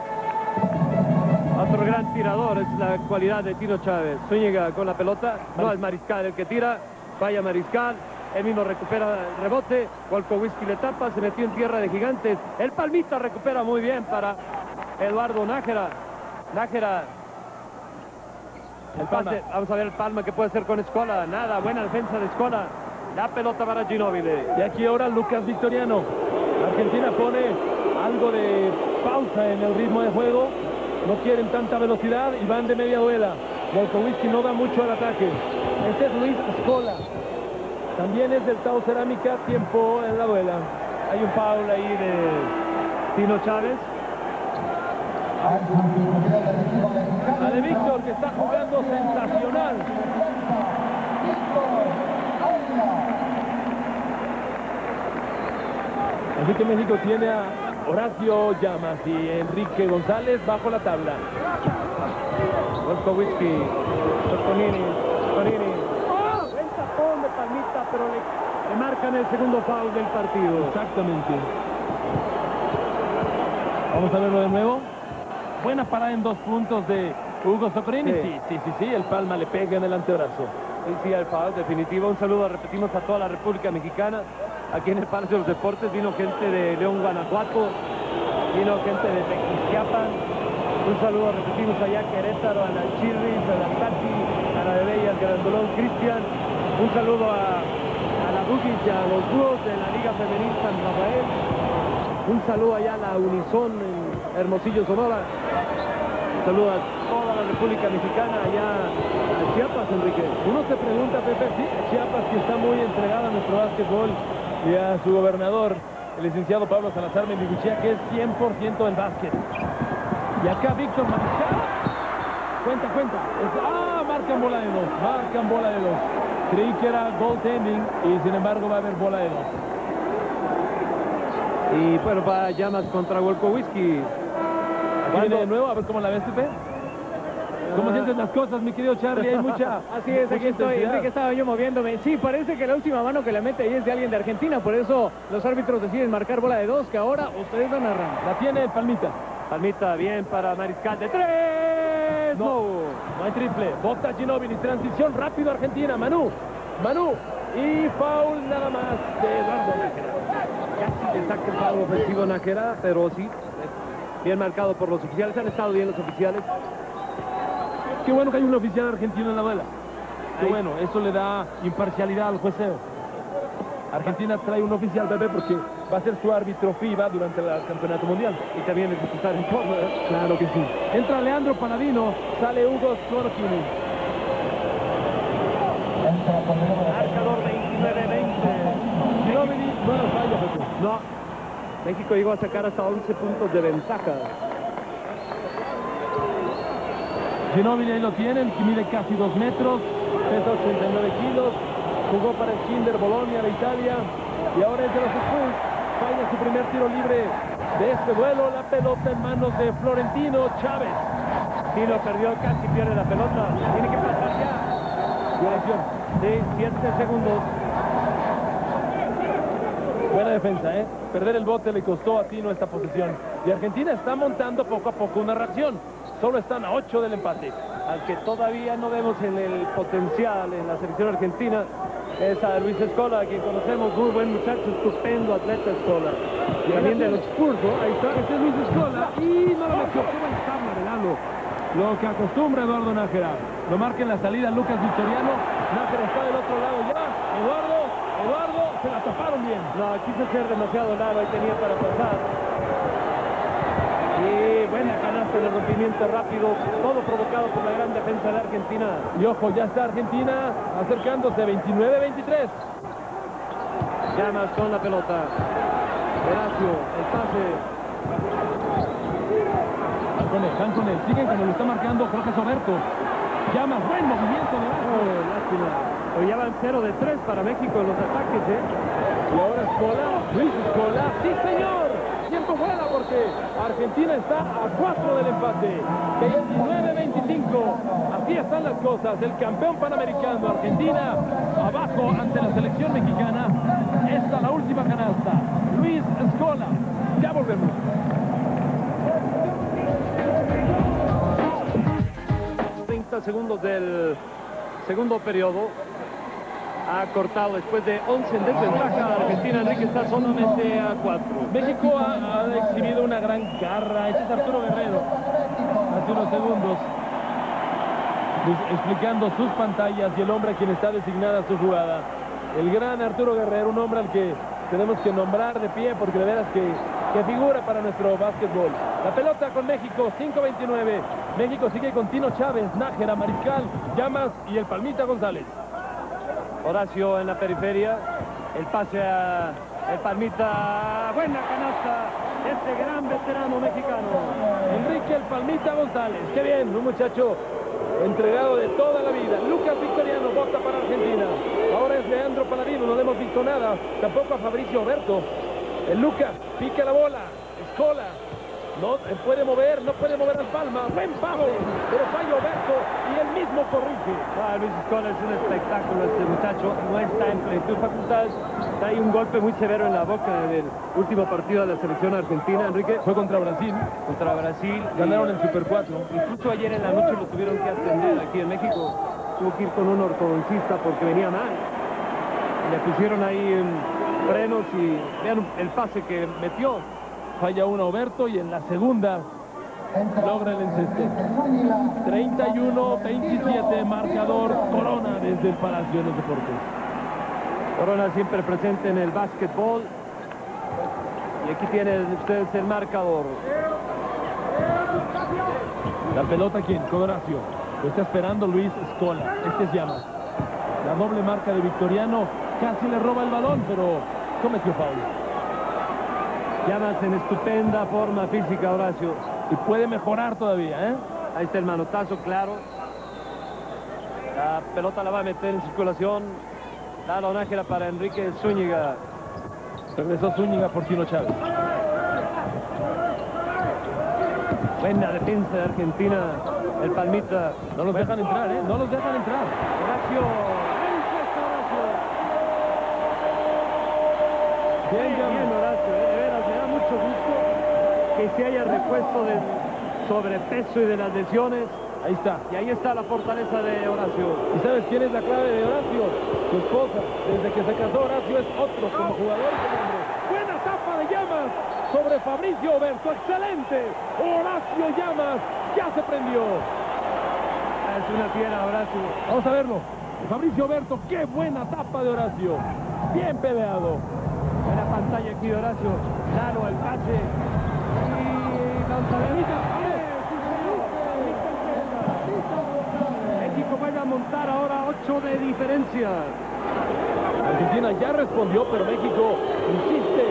Otro gran tirador es la cualidad de Tino Chávez. Zúñiga con la pelota. No es Mariscal el que tira. Falla Mariscal. Él mismo recupera el rebote. Wolkowski le tapa. Se metió en tierra de gigantes. El Palmita recupera muy bien para Eduardo Nájera. Nájera. El pase. Vamos a ver el Palma que puede hacer con Escola. Nada. Buena defensa de Escola. La pelota para Ginóbili. Y aquí ahora Lucas Victoriano. Argentina pone algo de pausa en el ritmo de juego. No quieren tanta velocidad y van de media duela. Volkowski no da mucho al ataque. Este es Luis Escola. También es del Tau Cerámica, tiempo en la duela. Hay un foul ahí de Tino Chávez. La de Víctor que está jugando sensacional. Así que México tiene a Horacio Llamas y Enrique González bajo la tabla. Wolkowski, Soconini, Soconini. ¡Ah! Buen tapón de Palmita, pero le, le marcan el segundo foul del partido. Exactamente. Vamos a verlo de nuevo. Buena parada en dos puntos de Hugo Socorini. Sí. Sí, sí, sí, sí. El Palma le pega en el antebrazo. Sí, sí, el foul definitivo. Un saludo, repetimos, a toda la República Mexicana. Aquí en el Palacio de los Deportes vino gente de León, Guanajuato, vino gente de Tequisquiapan. Un saludo, repetimos, allá a Querétaro, a la Chirris, a la Tati, a la de Bella, al Grandolón Cristian. Un saludo a, a la Bugis y a los dúos de la Liga Femenil San Rafael. Un saludo allá a la Unison en Hermosillo, Sonora. Un saludo a toda la República Mexicana, allá a Chiapas, Enrique. Uno se pregunta, Pepe, sí, Chiapas que está muy entregada a nuestro básquetbol y a su gobernador, el licenciado Pablo Salazar Mendiguchea, que es 100% del básquet. Y acá Víctor Mariscal. Cuenta, cuenta. Es- ah, marcan bola de dos, marcan bola de dos. Creí que era goaltending y sin embargo va a haber bola de dos. Y bueno, va llamas contra Wolkowski. Aquí viene de nuevo, a ver cómo la ves, Pepe. ¿Cómo sientes las cosas, mi querido Charlie? Hay mucha. Así es, mucha aquí estoy. Enrique estaba yo moviéndome. Sí, parece que la última mano que la mete ahí es de alguien de Argentina, por eso los árbitros deciden marcar bola de dos, que ahora ustedes van a arrancar. La tiene Palmita. Palmita, bien para Mariscal de tres. No, no hay triple. Bota Ginóbili, transición rápido Argentina. Manu, Manu. Y foul nada más de Eduardo Nájera. Casi le saca el foul ofensivo Nájera, pero sí, bien marcado por los oficiales. Han estado bien los oficiales. Qué bueno que hay un oficial argentino en la duela. Qué bueno, eso le da imparcialidad al jueceo. Argentina trae un oficial, bebé, porque va a ser su árbitro FIBA durante el campeonato mundial. Y también es estar en forma. ¿eh? Claro que sí. Entra Leandro Paladino, sale Hugo Sorkini. Marcador 29-20. Ginóbili no falla. No. México llegó a sacar hasta 11 puntos de ventaja. Ginóbili ahí lo tienen, mide casi dos metros, pesa 89 kilos, jugó para el Kinder Bolonia de Italia y ahora es de los Spurs. Falla su primer tiro libre de este duelo, la pelota en manos de Florentino Chávez. Sí, lo perdió, casi pierde la pelota. Tiene que pasar ya. Acción. Sí, 7 segundos. Buena defensa, ¿eh? Perder el bote le costó a Tino esta posición. Y Argentina está montando poco a poco una reacción. Solo están a 8 del empate. al que todavía no vemos en el potencial en la selección argentina, es a Luis Escola, a quien conocemos, muy buen muchacho, estupendo atleta Escola. Y también de los. Ahí está, este es Luis Escola. Y no lo metió, qué buen tabla. Lo que acostumbra Eduardo Nájera. Lo marca en la salida Lucas Victoriano. Nájera está del otro lado ya. Eduardo, Eduardo, se la taparon bien. No, quiso ser demasiado largo y tenía para pasar. Y buena canasta el rompimiento rápido, todo provocado por la gran defensa de Argentina. Y ojo, ya está Argentina acercándose 29-23. Llamas con la pelota. Horacio, el pase. Van con él. Siguen como lo está marcando Jorge Soberto. Llamas, buen movimiento de. Oh, lástima. Hoy ya van 0 de 3 para México en los ataques, ¿eh? Y ahora Escola, Luis Escola. ¡Sí, señor! Argentina está a 4 del empate. 29-25. Así están las cosas. El campeón panamericano Argentina abajo ante la selección mexicana. Esta la última canasta. Luis Escola. Ya volvemos. 30 segundos del segundo periodo. Ha cortado después de 11 en desventaja. Argentina, Enrique está solamente a 4. México ha, exhibido una gran garra. Ese es Arturo Guerrero. Hace unos segundos. explicando sus pantallas y el hombre a quien está designada su jugada. El gran Arturo Guerrero, un hombre al que tenemos que nombrar de pie porque de veras que, que figura para nuestro básquetbol. La pelota con México, 5-29. México sigue con Tino Chávez, Nájera, Mariscal, Llamas y el Palmita González. Horacio en la periferia. El pase a el Palmita. Buena canasta. Este gran veterano mexicano. Enrique el Palmita González. Qué bien, un muchacho entregado de toda la vida. Lucas Victoriano vota para Argentina. Ahora es Leandro Paladino, no le hemos visto nada. Tampoco a Fabricio Oberto. El Lucas pica la bola. Escola. No puede mover, no puede mover al Palma. Buen pase, pero falla Oberto y él mismo corrige. Ah, Luis Escola es un espectáculo este muchacho. No está en plenitud facultades. Trae un golpe muy severo en la boca del último partido de la selección argentina, Enrique. Fue contra Brasil. Contra Brasil. Ganaron el Super 4. Incluso ayer en la noche lo tuvieron que atender aquí en México. Tuvo que ir con un ortodoncista porque venía mal. Le pusieron ahí em, frenos y vean el pase que metió. Falla una Oberto y en la segunda logra el enceste. 31-27 marcador Corona desde el Palacio de los Deportes. Corona siempre presente en el básquetbol. Y aquí tienen ustedes el marcador. La pelota quién? Con Horacio. Lo está esperando Luis Escola. Este es Llamas. La doble marca de Victoriano casi le roba el balón, pero cometió Llamas en estupenda forma física, Horacio. Y puede mejorar todavía, ¿eh? Ahí está el manotazo, claro. La pelota la va a meter en circulación. La Nájera para Enrique Zúñiga. Regresó Zúñiga por Tino Chávez. Buena defensa de Argentina. El Palmita. No los dejan entrar, ¿eh? No los dejan entrar. Horacio. Bien, Bien, bien, Horacio. eh, De veras, me da mucho gusto que se haya repuesto del sobrepeso y de las lesiones. Ahí está. Y ahí está la fortaleza de Horacio. ¿Y sabes quién es la clave de Horacio? Su esposa. Desde que se casó Horacio es otro como jugador como. Buena tapa de Llamas sobre Fabricio Oberto. ¡Excelente! Horacio Llamas ya se prendió. Es una fiera, Horacio. Vamos a verlo. Fabricio Oberto, qué buena tapa de Horacio. Bien peleado. Buena pantalla aquí Horacio. Claro, el pase. Y lanzadera. México va a montar ahora 8 de diferencia. Argentina ya respondió, pero México insiste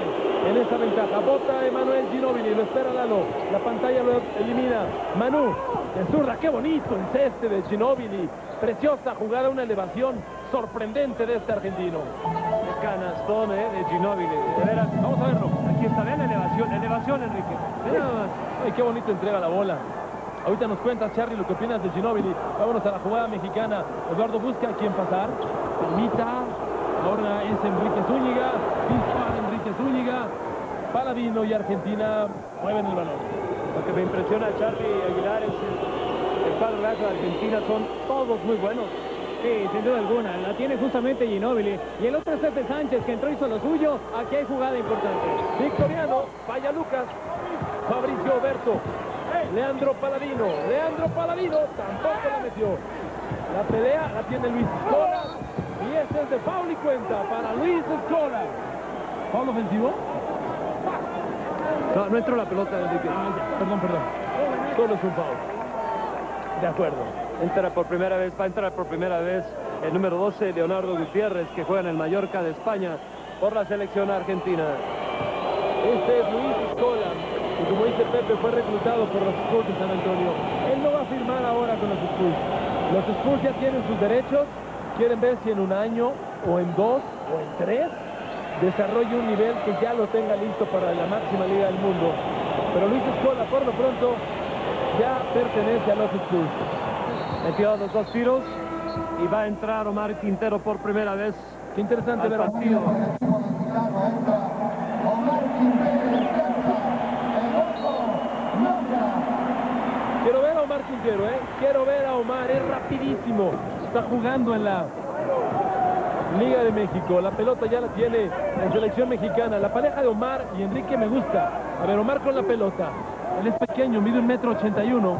en esa ventaja. Bota Emanuel Ginóbili, lo espera Lalo. La pantalla lo elimina. Manu, de zurda, qué bonito el ceste de Ginóbili. Preciosa jugada, una elevación sorprendente de este argentino. Qué canastón eh, de Ginóbili. De veras. Vamos a verlo. Aquí está, vean la elevación. Elevación, Enrique. Ve nada más. Ay, qué bonito entrega la bola. Ahorita nos cuentas, Charlie, lo que opinas de Ginóbili. Vámonos a la jugada mexicana. Eduardo busca a quién pasar. Palmita. Ahora es Enrique Zúñiga. Dispara Enrique Zúñiga. Paladino y Argentina mueven el balón. Lo que me impresiona, Charlie Aguilar, es el, el de Argentina. Son todos muy buenos. Sí, sin duda alguna. La tiene justamente Ginóbili. Y el otro es Pepe Sánchez, que entró y hizo lo suyo. Aquí hay jugada importante. Victoriano, falla Lucas, Fabricio Oberto, Leandro Paladino, Leandro Paladino, tampoco la metió. La pelea la tiene Luis Escola y este es de foul y cuenta para Luis Escola. ¿Foul ofensivo? No, no entró la pelota, Enrique. Ah, perdón, perdón. Solo es un foul. De acuerdo. Entra por primera vez, va a entrar por primera vez el número 12, Leonardo Gutiérrez, que juega en el Mallorca de España por la selección argentina. Este es Luis Escola, que como dice Pepe fue reclutado por los Spurs de San Antonio. Él no va a firmar ahora con los Spurs. Los Spurs ya tienen sus derechos, quieren ver si en un año o en dos o en tres desarrolle un nivel que ya lo tenga listo para la máxima liga del mundo. Pero Luis Escola por lo pronto ya pertenece a los Spurs. Metió los dos tiros y va a entrar Omar Quintero por primera vez Qué interesante ver partido. Quiero ver a Omar Quintero, ¿eh? Quiero ver a Omar, es rapidísimo. Está jugando en la Liga de México. La pelota ya la tiene en selección mexicana. La pareja de Omar y Enrique me gusta. A ver, Omar con la pelota. Él es pequeño, mide un metro ochenta y uno.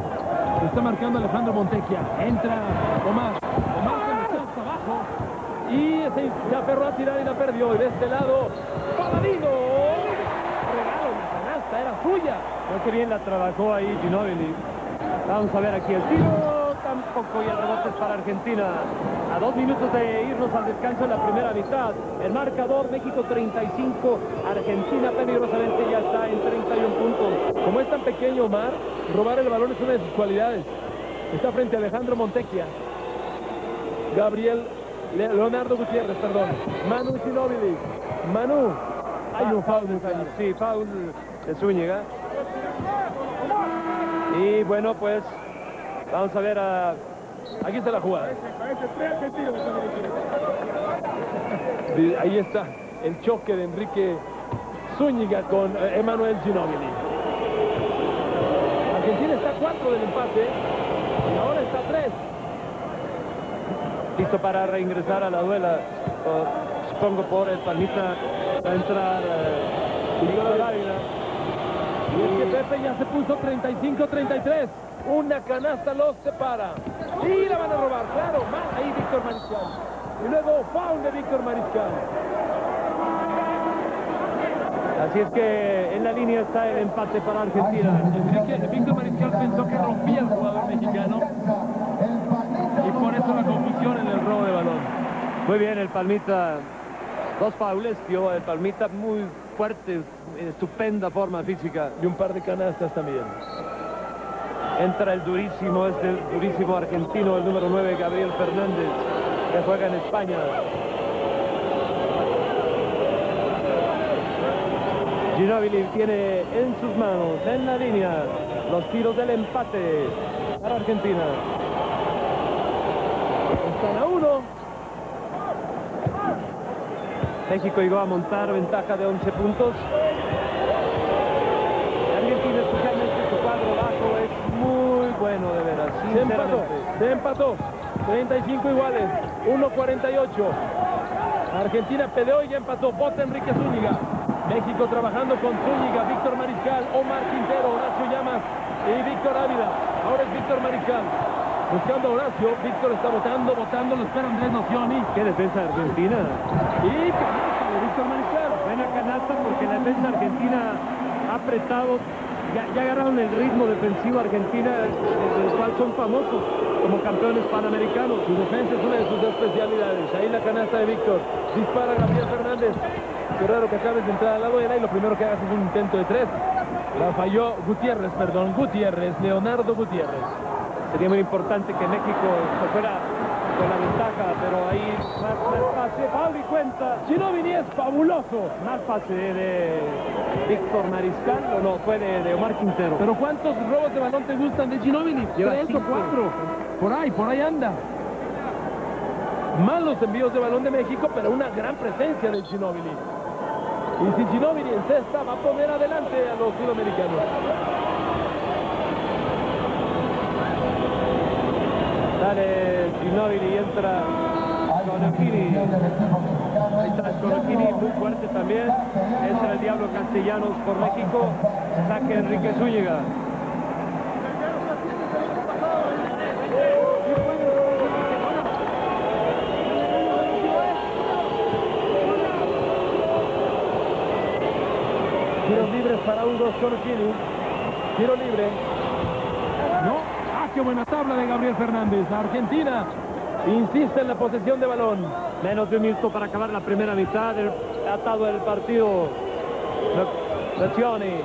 Está marcando Alejandro Montequia. Entra Omar. Omar hasta abajo. Y se, se aferró a tirar y la perdió. Y de este lado, Paladino. Regalo la canasta, era suya. Creo que bien la trabajó ahí Ginóbili. Vamos a ver aquí el tiro. Tampoco y el rebote para Argentina. A dos minutos de irnos al descanso en la primera mitad. El marcador México 35, Argentina peligrosamente ya está en 31 puntos. Como es tan pequeño Omar, robar el balón es una de sus cualidades. Está frente a Alejandro Montequia. Gabriel Le- Leonardo Gutiérrez, perdón. Manu Ginóbili. Manu. Hay un foul. Sí, foul de Zúñiga. Y bueno, pues vamos a ver a... Aquí está la jugada. Ahí está el choque de Enrique Zúñiga con eh, Emanuel Ginóbili. Argentina está a cuatro del empate y ahora está a tres. listo para reingresar a la duela. supongo por el palmita va a entrar eh, Ávila. Y es que Pepe ya se puso 35-33. Una canasta los separa. Y la van a robar, claro. Mal ahí Víctor Mariscal. Y luego foul de Víctor Mariscal. Así es que en la línea está el empate para Argentina. Víctor Mariscal pensó que rompía el jugador mexicano y por eso la confusión en el robo de balón. Muy bien, el palmita. Dos faules dio el palmita muy fuerte, estupenda forma física. Y un par de canastas también. Entra el durísimo, este durísimo argentino, el número 9, Gabriel Fernández, que juega en España. Ginóbili tiene en sus manos, en la línea, los tiros del empate para Argentina. Están a uno. México llegó a montar ventaja de 11 puntos. Argentina, especialmente su cuadro bajo, es muy bueno de veras. Se empató. Se empató. 35 iguales. 1.48. Argentina peleó y ya empató. Vota Enrique Zúñiga. México trabajando con Zúñiga, Víctor Mariscal, Omar Quintero, Horacio Llamas y Víctor Ávila. Ahora es Víctor Mariscal. Buscando a Horacio. Víctor está votando, votando. Lo espera Andrés Nocioni. ¿Qué defensa de Argentina? Y canasta de Víctor Mariscal. Buena canasta porque la defensa argentina ha apretado. Ya, ya agarraron el ritmo defensivo argentina, del cual son famosos como campeones panamericanos. Su defensa es una de sus especialidades. Ahí la canasta de Víctor. Dispara Gabriel Fernández. Qué raro que acabes de entrar a la duela y lo primero que hagas es un intento de tres. La falló Gutiérrez, perdón, Gutiérrez, Leonardo Gutiérrez. Sería muy importante que México se fuera con la ventaja, pero ahí más, más pase. Pauli cuenta. Ginóbili es fabuloso. Más pase de Víctor Mariscal, o no, fue de, de Omar Quintero. Pero ¿cuántos robos de balón te gustan de Ginóbili? Tres o cuatro. Por ahí, por ahí anda. Malos envíos de balón de México, pero una gran presencia de Ginóbili. Y si Ginóbili en cesta va a poner adelante a los sudamericanos. Y entra Conocchini. Ahí está Conocchini, muy fuerte también. Entra el Diablo Castellanos por México. Saque Enrique Zúñiga. Tiros libres para Hugo Conocchini. Tiro libre. No. ¡Ah, qué buena tabla de Gabriel Fernández! Argentina insiste en la posesión de balón. Menos de un minuto para acabar la primera mitad. El, atado el partido. Nocioni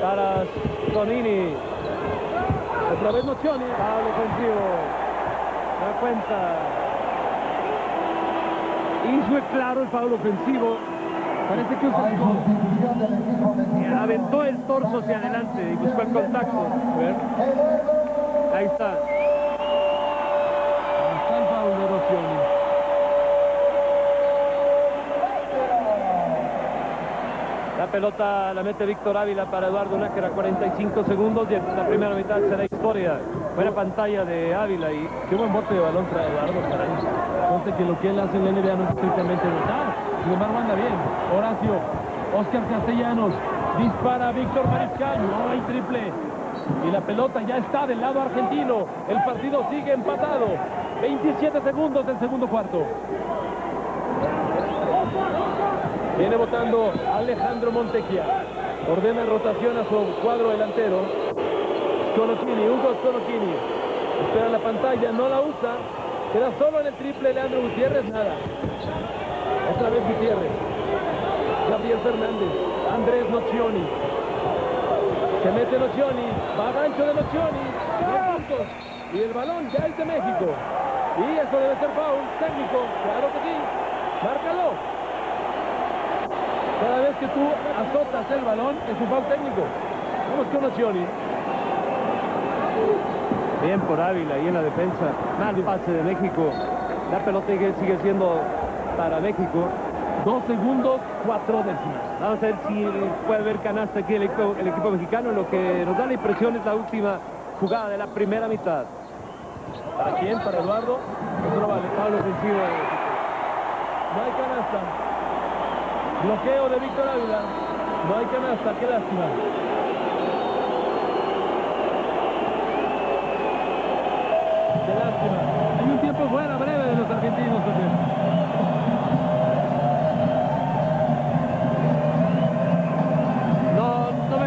para Sonini. Otra vez Nocioni. Pablo ofensivo. Da cuenta. Hizo claro el foul ofensivo. Parece que el mexicano. Aventó el torso hacia adelante y buscó el contacto. Ahí está. La pelota la mete Víctor Ávila para Eduardo Nájera, 45 segundos y en la primera mitad será historia. Buena pantalla de Ávila y Qué buen bote de balón trae Eduardo caray. Conste que lo que él hace en la NBA no es estrictamente votar. Sin embargo, anda bien. Horacio, Oscar Castellanos, dispara Víctor Mariscal. No hay triple. Y la pelota ya está del lado argentino. El partido sigue empatado. 27 segundos del segundo cuarto. Viene votando Alejandro Montequia. Ordena rotación a su cuadro delantero. Sconocchini, Hugo Sconocchini. Espera la pantalla, no la usa. Queda solo en el triple Leandro Gutiérrez, nada. Otra vez Gutiérrez. Gabriel Fernández. Andrés Nocioni. Se mete Nocioni. Va gancho de Nocioni. Y el balón ya es de México. Y eso debe ser foul técnico. Claro que sí. Márcalo. Cada vez que tú azotas el balón es un foul técnico. Vamos con Nocioni. bien por Ávila y en la defensa. Mal pase de México. La pelota sigue, siendo para México. Dos segundos, cuatro décimas. Vamos a ver si puede haber canasta aquí el equipo, el equipo mexicano. Lo que nos da la impresión es la última jugada de la primera mitad. ¿Para quién? ¿Para Eduardo? Ofensivo de México. No hay canasta. Bloqueo de Víctor Ávila. No hay canasta, qué lástima. Qué lástima. Hay un tiempo fuera breve de los argentinos,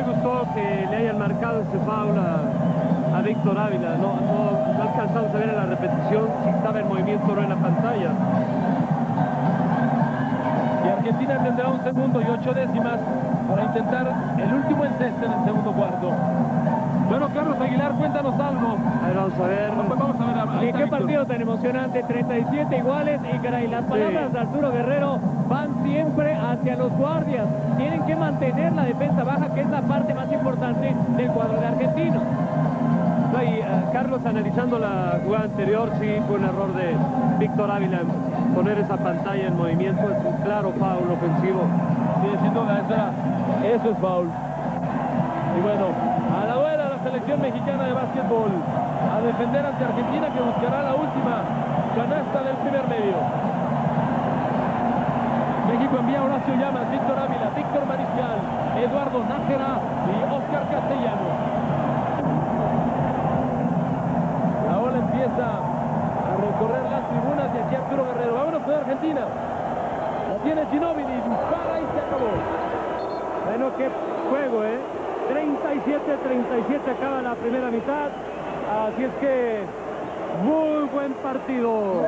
gustó que le hayan marcado ese foul a, Víctor Ávila. No, no, no alcanzamos a ver en la repetición si estaba en movimiento o no en la pantalla. Argentina tendrá un segundo y ocho décimas para intentar el último enceste en el segundo cuarto. Bueno, Carlos Aguilar, cuéntanos algo. A ver, vamos a ver. Vamos a ver. ahí qué Víctor. partido tan emocionante, 37 iguales y caray, las palabras de Arturo Guerrero van siempre hacia los guardias. Tienen que mantener la defensa baja, que es la parte más importante del cuadro de argentino. No, y, eh, Carlos, analizando la jugada anterior, sí fue un error de Víctor Ávila poner esa pantalla en movimiento. Es un claro foul ofensivo. Sí, sin duda, eso, era- eso es foul. Y bueno, a la duela la selección mexicana de básquetbol. A defender ante Argentina que buscará la última canasta del primer medio. México envía a Horacio Llamas, Víctor Ávila, Víctor Mariscal, Eduardo Nájera y Oscar Castellanos. La ola empieza a recorrer las tribunas y aquí Arturo Guerrero. Argentina. La tiene Ginóbili, dispara y se acabó. Bueno, qué juego, ¿eh? 37-37 acaba la primera mitad. Así es que muy buen partido.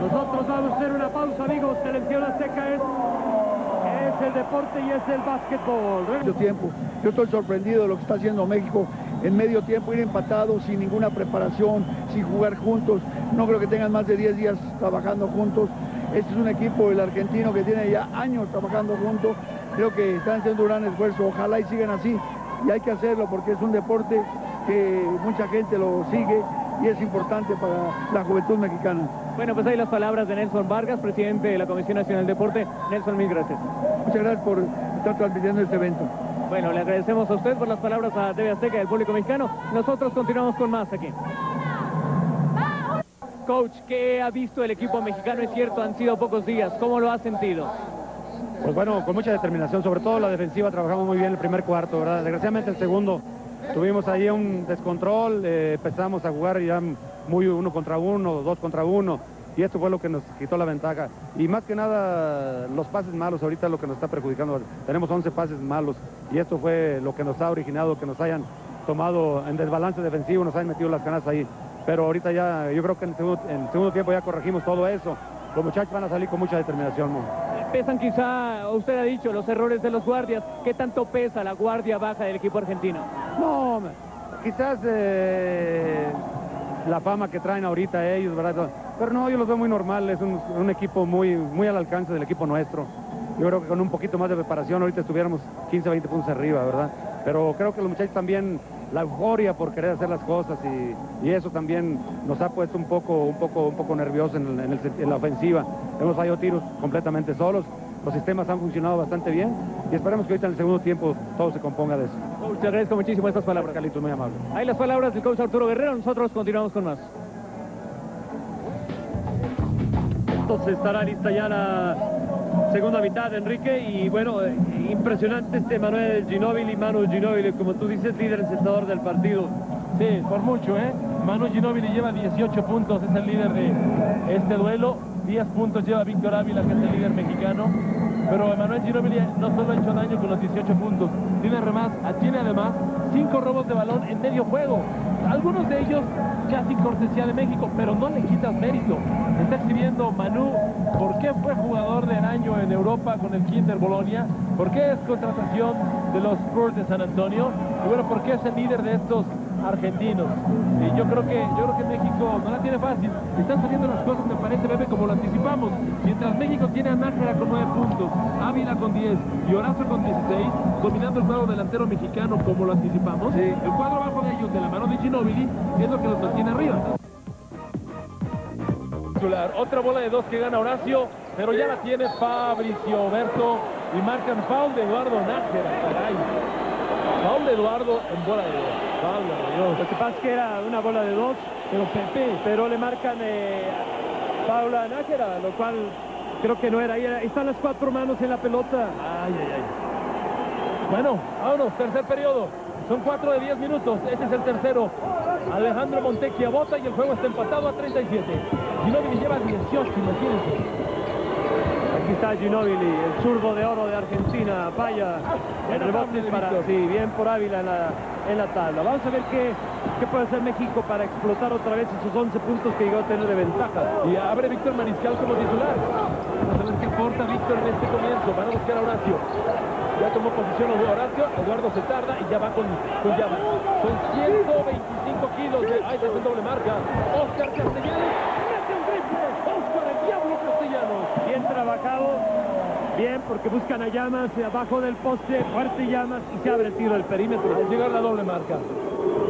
Nosotros vamos a hacer una pausa, amigos. Selección Azteca es, es el deporte y es el básquetbol. tiempo. Yo estoy sorprendido de lo que está haciendo México en medio tiempo, ir empatados sin ninguna preparación, sin jugar juntos. No creo que tengan más de 10 días trabajando juntos. Este es un equipo, el argentino, que tiene ya años trabajando juntos. Creo que están haciendo un gran esfuerzo. Ojalá y sigan así. Y hay que hacerlo porque es un deporte que mucha gente lo sigue y es importante para la juventud mexicana. Bueno, pues ahí las palabras de Nelson Vargas, presidente de la Comisión Nacional de Deporte. Nelson, mil gracias. Muchas gracias por estar transmitiendo este evento. Bueno, le agradecemos a usted por las palabras a TV Azteca y al público mexicano. Nosotros continuamos con más aquí. Coach, ¿qué ha visto el equipo mexicano? Es cierto, han sido pocos días. ¿Cómo lo ha sentido? Pues bueno, con mucha determinación, sobre todo la defensiva, trabajamos muy bien el primer cuarto, ¿verdad? Desgraciadamente el segundo tuvimos ahí un descontrol, eh, empezamos a jugar ya muy uno contra uno, dos contra uno, y esto fue lo que nos quitó la ventaja. Y más que nada, los pases malos ahorita es lo que nos está perjudicando. Tenemos 11 pases malos, y esto fue lo que nos ha originado, que nos hayan tomado en desbalance defensivo, nos hayan metido las canas ahí. Pero ahorita ya, yo creo que en el segundo, en el segundo tiempo ya corregimos todo eso. Los muchachos van a salir con mucha determinación. Pesan quizá, usted ha dicho, los errores de los guardias. ¿Qué tanto pesa la guardia baja del equipo argentino? No, quizás eh, la fama que traen ahorita ellos, ¿verdad? Pero no, yo los veo muy normal, es un, un, equipo muy, muy al alcance del equipo nuestro. Yo creo que con un poquito más de preparación ahorita estuviéramos 15, 20 puntos arriba, ¿verdad? Pero creo que los muchachos también, la euforia por querer hacer las cosas y, eso también nos ha puesto un poco, un poco, un poco nerviosos en, en, en la ofensiva. Hemos fallado tiros completamente solos. Los sistemas han funcionado bastante bien y esperemos que ahorita en el segundo tiempo todo se componga de eso. Coach, te agradezco muchísimo estas palabras. Carlitos, muy amable. Ahí las palabras del coach Arturo Guerrero. Nosotros continuamos con más. Entonces estará lista ya la segunda mitad, Enrique, y bueno, eh, impresionante este Manuel Ginóbili, Manu Ginóbili, como tú dices, líder encestador del partido. Sí, por mucho, ¿eh? Manu Ginóbili lleva 18 puntos, es el líder de este duelo. 10 puntos lleva Víctor Ávila, que es el líder mexicano. Pero Emanuel Ginóbili no solo ha hecho daño con los 18 puntos, tiene además, tiene además 5 robos de balón en medio juego. Algunos de ellos casi cortesía de México, pero no le quitas mérito. Está escribiendo Manu por qué fue jugador del año en Europa con el Kinder Bolonia, por qué es contratación de los Spurs de San Antonio, y bueno, por qué es el líder de estos argentinos. Y yo creo que yo creo que México no la tiene fácil. Están saliendo las cosas, me parece, Bebe, como lo anticipamos. Mientras México tiene a Nájera con 9 puntos, Ávila con 10 y Horacio con 16, dominando el cuadro delantero mexicano como lo anticipamos, sí. el cuadro bajo de ellos de la mano de Ginóbili es lo que los mantiene arriba. Otra bola de dos que gana Horacio, pero ya la tiene Fabricio Berto y marcan foul de Eduardo Nájera, caray. De Eduardo en bola de dos. Lo que pasa es que era una bola de dos, pero Pepe, pero le marcan eh, Paula Nájera, lo cual creo que no era ahí. Están las cuatro manos en la pelota. Ay, ay, ay. Bueno, vámonos, tercer periodo. Son cuatro de 10 minutos. Este es el tercero. Alejandro Montequia bota y el juego está empatado a 37. Ginóbili lleva 18, imagínense. Aquí está Ginóbili, el zurdo de oro de Argentina. Vaya, el rebote para... Sí, bien por Ávila en la, en la tabla. Vamos a ver qué, qué puede hacer México para explotar otra vez esos 11 puntos que llegó a tener de ventaja. Y abre Víctor Mariscal como titular. Vamos a ver qué aporta Víctor en este comienzo. Van a buscar a Horacio. Ya tomó posición Horacio, Eduardo se tarda y ya va con, con llama. Son 125 kilos de... ¡Ay, es doble marca! Oscar Castellanos. ¡Mete un triple! Bien trabajado. Bien, porque buscan a Llamas abajo del poste, fuerte Llamas y se abre el tiro del perímetro. Al llegar la doble marca.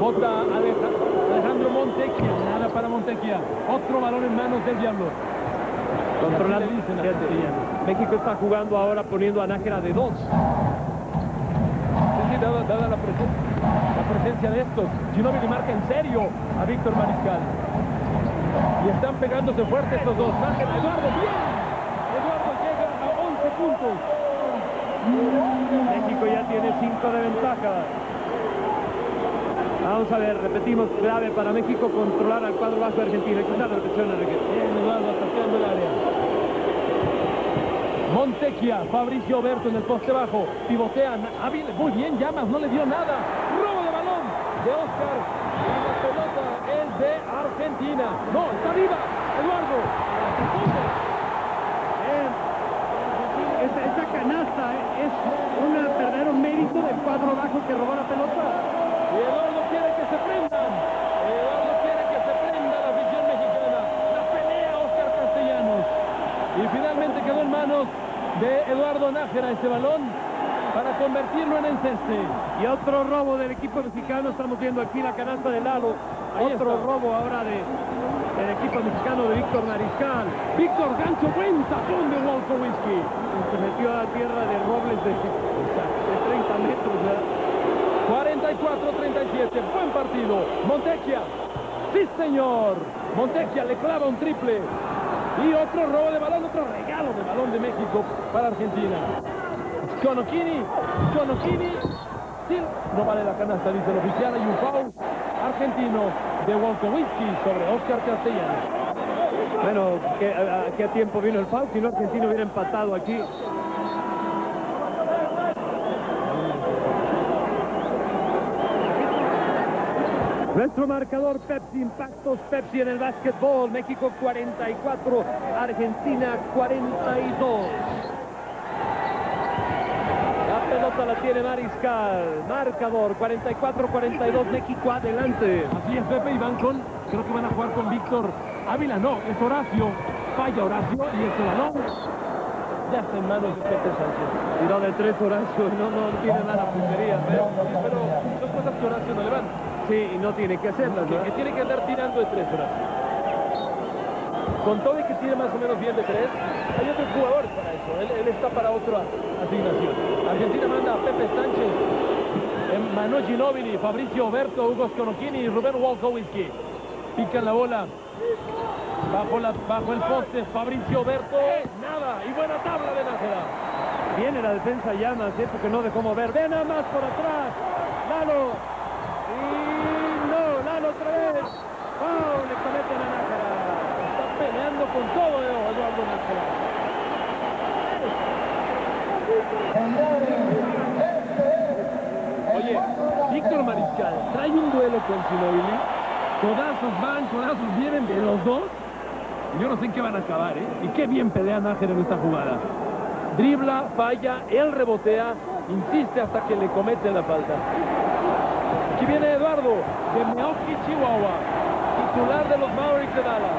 Bota Alejandro Montequia, nada para Montequia. Otro balón en manos del Diablo. Controlando. México está jugando ahora poniendo a Nájera de dos. Sí, sí, dada, dada la, presen la, presencia de estos. Ginóbili marca en serio a Víctor Mariscal. Y están pegándose fuerte estos dos. Nájera, Eduardo, bien. Eduardo llega a 11 puntos. México ya tiene 5 de ventaja. Vamos a ver, repetimos, clave para México controlar al cuadro bajo de Argentina. Aquí está la repetición, Enrique. Bien, Eduardo, atacando el área. Montequia, Fabricio Berto en el poste bajo, pivotean, Ávila, muy bien, Llamas, no le dio nada, robo de balón de Oscar, y la pelota es de Argentina, no, está viva, Eduardo, bien. Esa, esa canasta es un verdadero mérito del cuadro bajo que robó la pelota. Y Eduardo quiere que se prendan, Eduardo quiere que se prenda la afición mexicana, la pelea Oscar Castellanos, y finalmente quedó en manos de Eduardo Nájera este balón para convertirlo en enceste. Y otro robo del equipo mexicano, estamos viendo aquí la canasta de Lalo. Ahí otro está. robo ahora de, del equipo mexicano de Víctor Mariscal. Víctor Gancho, buen tapón de Wolkowski. Se metió a la tierra de Robles de, de 30 metros. ¿verdad? 44-37, buen partido. Montequia, sí señor. Montecchia le clava un triple. Y otro robo de balón, otro regalo de balón de México para Argentina. Conokini, Conokini. Sí, no vale la canasta, dice el oficial. Hay un foul argentino de Wolkowski sobre Oscar Castellanos. Bueno, a qué tiempo vino el foul, si no Argentino hubiera empatado aquí. Nuestro marcador Pepsi, impactos Pepsi en el básquetbol. México 44, Argentina 42. La pelota la tiene Mariscal. Marcador 44-42, México adelante. Así es, Pepe y van con, creo que van a jugar con Víctor Ávila, no, es Horacio. Falla Horacio y ese balón ya está en manos de Pepe Sánchez. Tiró de tres Horacio, no, no tiene nada puntería. Pero, pero son cosas que Horacio no le van. Sí, y no tiene que hacerlas, Que, ¿verdad? que tiene que andar tirando de tres Horacio. Con todo y que tire más o menos bien de tres, hay otros jugadores para eso. Él, él está para otra asignación. Argentina manda a Pepe Sánchez, Manu Ginóbili, Fabricio Oberto, Hugo Sconocchini y Rubén Wolkowski. Pican la bola. Bajo, la, bajo el poste, Fabricio Oberto. Nada. Y buena tabla de Nájera. Viene la defensa llamas, ¿eh? porque no dejó mover. Ve nada más por atrás. Lalo. Y no, Lalo otra vez. ¡Wow! Le cometen a Nájera. Está peleando con todo eh, Eduardo Nájera. Oye, Víctor Mariscal trae un duelo con Ginóbili. Codazos van, codazos vienen de los dos. Yo no sé en qué van a acabar, ¿eh? Y qué bien pelea Nájera en esta jugada. Dribla, falla, él rebotea, insiste hasta que le comete la falta. Aquí viene Eduardo, de Meoki, Chihuahua, titular de los Mavericks de Dallas.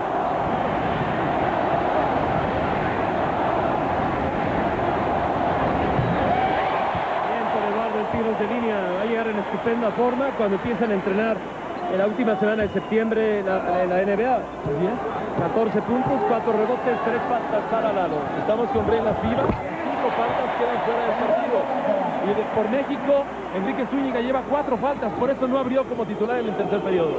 Bien por Eduardo en tiros de línea. Va a llegar en estupenda forma cuando empiezan a entrenar en la última semana de septiembre la, la NBA. 14 puntos, 4 rebotes, 3 faltas para Lalo. Estamos con Bren FIBA, cinco faltas quedan fuera del partido. Y de- por México, Enrique Zúñiga lleva cuatro faltas, por eso no abrió como titular en el tercer periodo.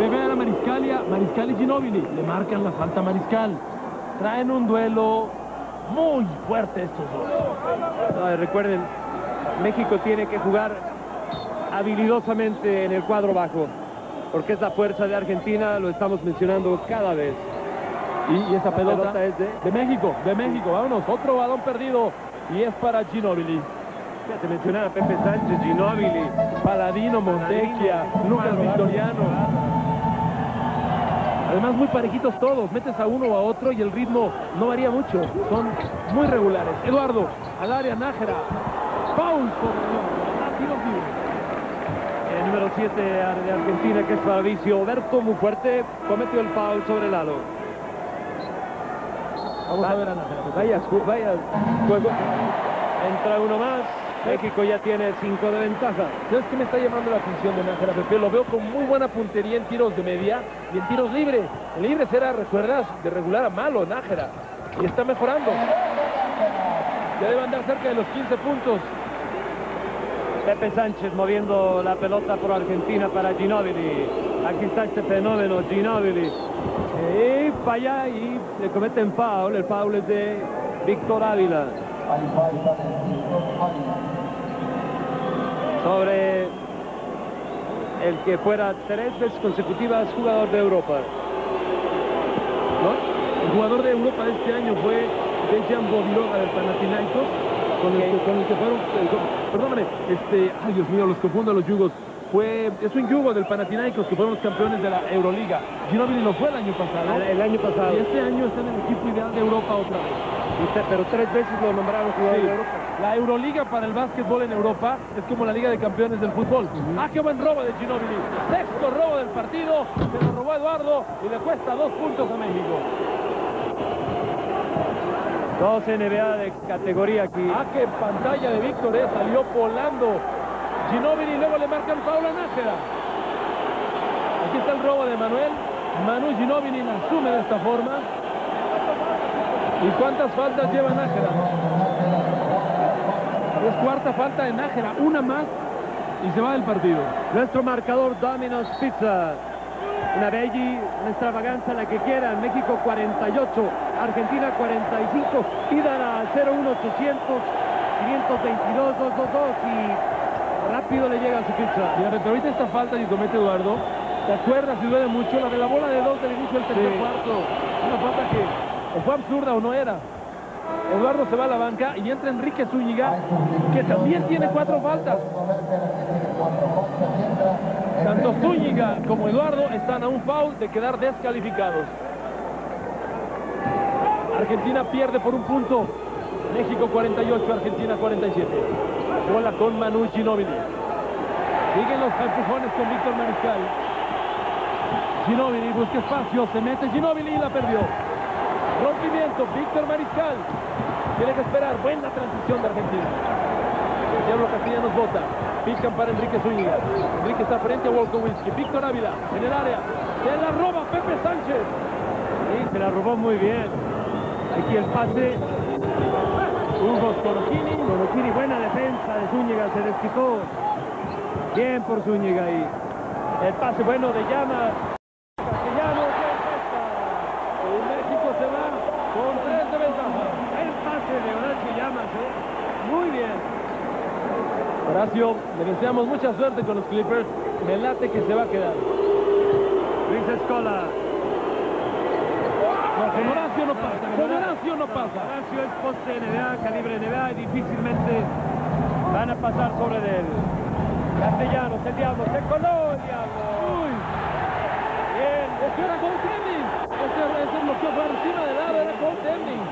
Debe a la Mariscalia, Mariscal y Ginóbili, le marcan la falta a Mariscal. Traen un duelo muy fuerte estos dos. No, recuerden, México tiene que jugar habilidosamente en el cuadro bajo, porque es la fuerza de Argentina, lo estamos mencionando cada vez. Y, y esa pelota, pelota es de- de México, de México, vámonos, otro balón perdido y es para Ginóbili. Fíjate, mencionar a Pepe Sánchez, Ginóbili, Paladino, Montecchia, Lucas Victoriano. Además muy parejitos todos, metes a uno o a otro y el ritmo no varía mucho, son muy regulares. Eduardo, al área Nájera, tiros libres. el número 7 de Argentina, que es Fabricio Oberto, muy fuerte, cometió el foul sobre el lado. Vamos a ver a Nájera. Vaya, vaya juego. Entra uno más. México ya tiene 5 de ventaja. ¿Sabes qué me está llamando la atención de Nájera, Pepe? Lo veo con muy buena puntería en tiros de media y en tiros libres. En libres era, recuerdas, de regular a malo Nájera. Y está mejorando. Ya debe andar cerca de los 15 puntos. Pepe Sánchez moviendo la pelota por Argentina para Ginóbili. Aquí está este fenómeno, Ginóbili. Y falla y le cometen foul. El foul es de Víctor Ávila. Sobre el que fuera tres veces consecutivas jugador de Europa. ¿no? El jugador de Europa de este año fue Dejan Bodiroga del Panathinaikos, con el, que, con el que fueron, eh, perdóname, este, ay Dios mío, los confundo a los yugos. Fue, es un yugo del Panathinaikos que fueron los campeones de la Euroliga. Ginóbili no fue el año pasado. El, el año pasado. Y este año está en el equipo ideal de Europa otra vez. Usted- pero tres veces lo nombraron jugador Sí. de Europa. La Euroliga para el básquetbol en Europa es como la Liga de Campeones del fútbol. ¡Ah, qué buen robo de Ginóbili! Sexto robo del partido, se lo robó Eduardo y le cuesta dos puntos a México. Dos NBA de categoría aquí. ¡Ah, qué pantalla de Víctor! eh, Salió volando Ginóbili y luego le marcan Paula Nájera. Aquí está el robo de Manuel. Manu Ginóbili la asume de esta forma. ¿Y cuántas faltas lleva Nájera? Es cuarta falta de Nájera, una más y se va del partido. Nuestro marcador Domino's Pizza. Una belli, una extravaganza, la que quieran. México 48, Argentina 45. Pidan a 01800 522 222 y rápido le llega a su pizza. Mira, pero ahorita esta falta y comete Eduardo. ¿Te acuerdas si duele mucho? La de la bola de dos del inicio del tercer Sí. cuarto. Una falta que o fue absurda o no era. Eduardo se va a la banca y entra Enrique Zúñiga, que también tiene cuatro faltas. Tanto Zúñiga como Eduardo están a un foul de quedar descalificados. Argentina pierde por un punto. México 48, Argentina 47. Bola con Manu Ginóbili. Siguen los empujones con Víctor Mariscal. Ginóbili busca espacio, se mete Ginóbili y la perdió. Rompimiento, Víctor Mariscal. Tiene que esperar, buena transición de Argentina. Diablo Castellanos bota. Pican para Enrique Zúñiga. Enrique está frente a Wolkowski. Víctor Ávila en el área. Se la roba Pepe Sánchez. Sí, se la robó muy bien. Aquí el pase. Hugo Scorchini. Conocini, buena defensa de Zúñiga, se desquitó. Bien por Zúñiga ahí. El pase bueno de Llama. Castellanos, bien puesta. Y México se va con tres de ventaja. El pase de Horacio Llamas, ¿eh? Muy bien. Le deseamos mucha suerte con los Clippers. Me late que se va a quedar. Luis Escola. No, con Horacio no pasa. Con Horacio no pasa. Horacio es poste NBA, calibre NBA y difícilmente van a pasar sobre de él. Castellanos, el diablo, se coló el diablo. Uy, Bien. eso era goaltending. Ese, ese bloqueo por encima del aro era goaltending.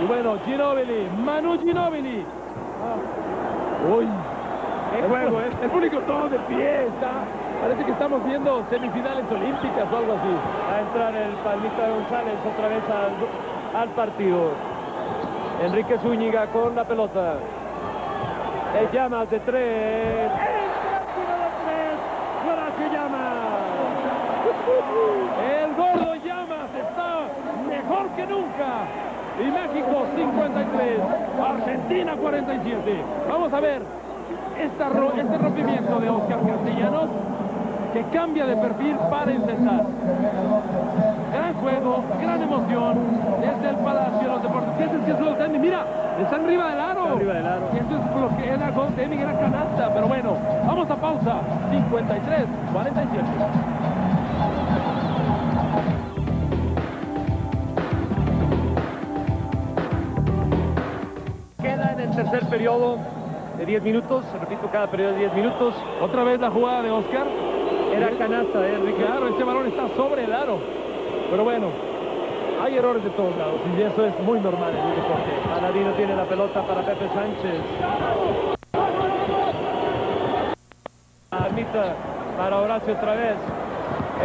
Y bueno, Ginobili, Manu Ginobili. Uy, el, juego, ¿eh? el público todo de pie está. Parece que estamos viendo semifinales olímpicas o algo así. Va a entrar el Palmita González otra vez al, al partido. Enrique Zúñiga con la pelota. El llamas de tres. El gordo Llamas está mejor que nunca. Y México 53, Argentina 47. Vamos a ver esta este rompimiento de Oscar Castellanos que cambia de perfil para empezar. Gran juego, gran emoción desde el Palacio de los Deportes. ¿Qué es el que es goaltending? Mira, está arriba del aro. Está arriba del aro. Y esto es lo que era goaltending, era canasta. Pero bueno, vamos a pausa. 53, 47. Tercer periodo de 10 minutos. Repito, cada periodo de 10 minutos. Otra vez la jugada de Oscar. Era canasta de Enrique. Claro, este balón está sobre el aro. Pero bueno, hay errores de todos lados y eso es muy normal en el deporte. Aladino tiene la pelota para Pepe Sánchez. Almita para Horacio otra vez.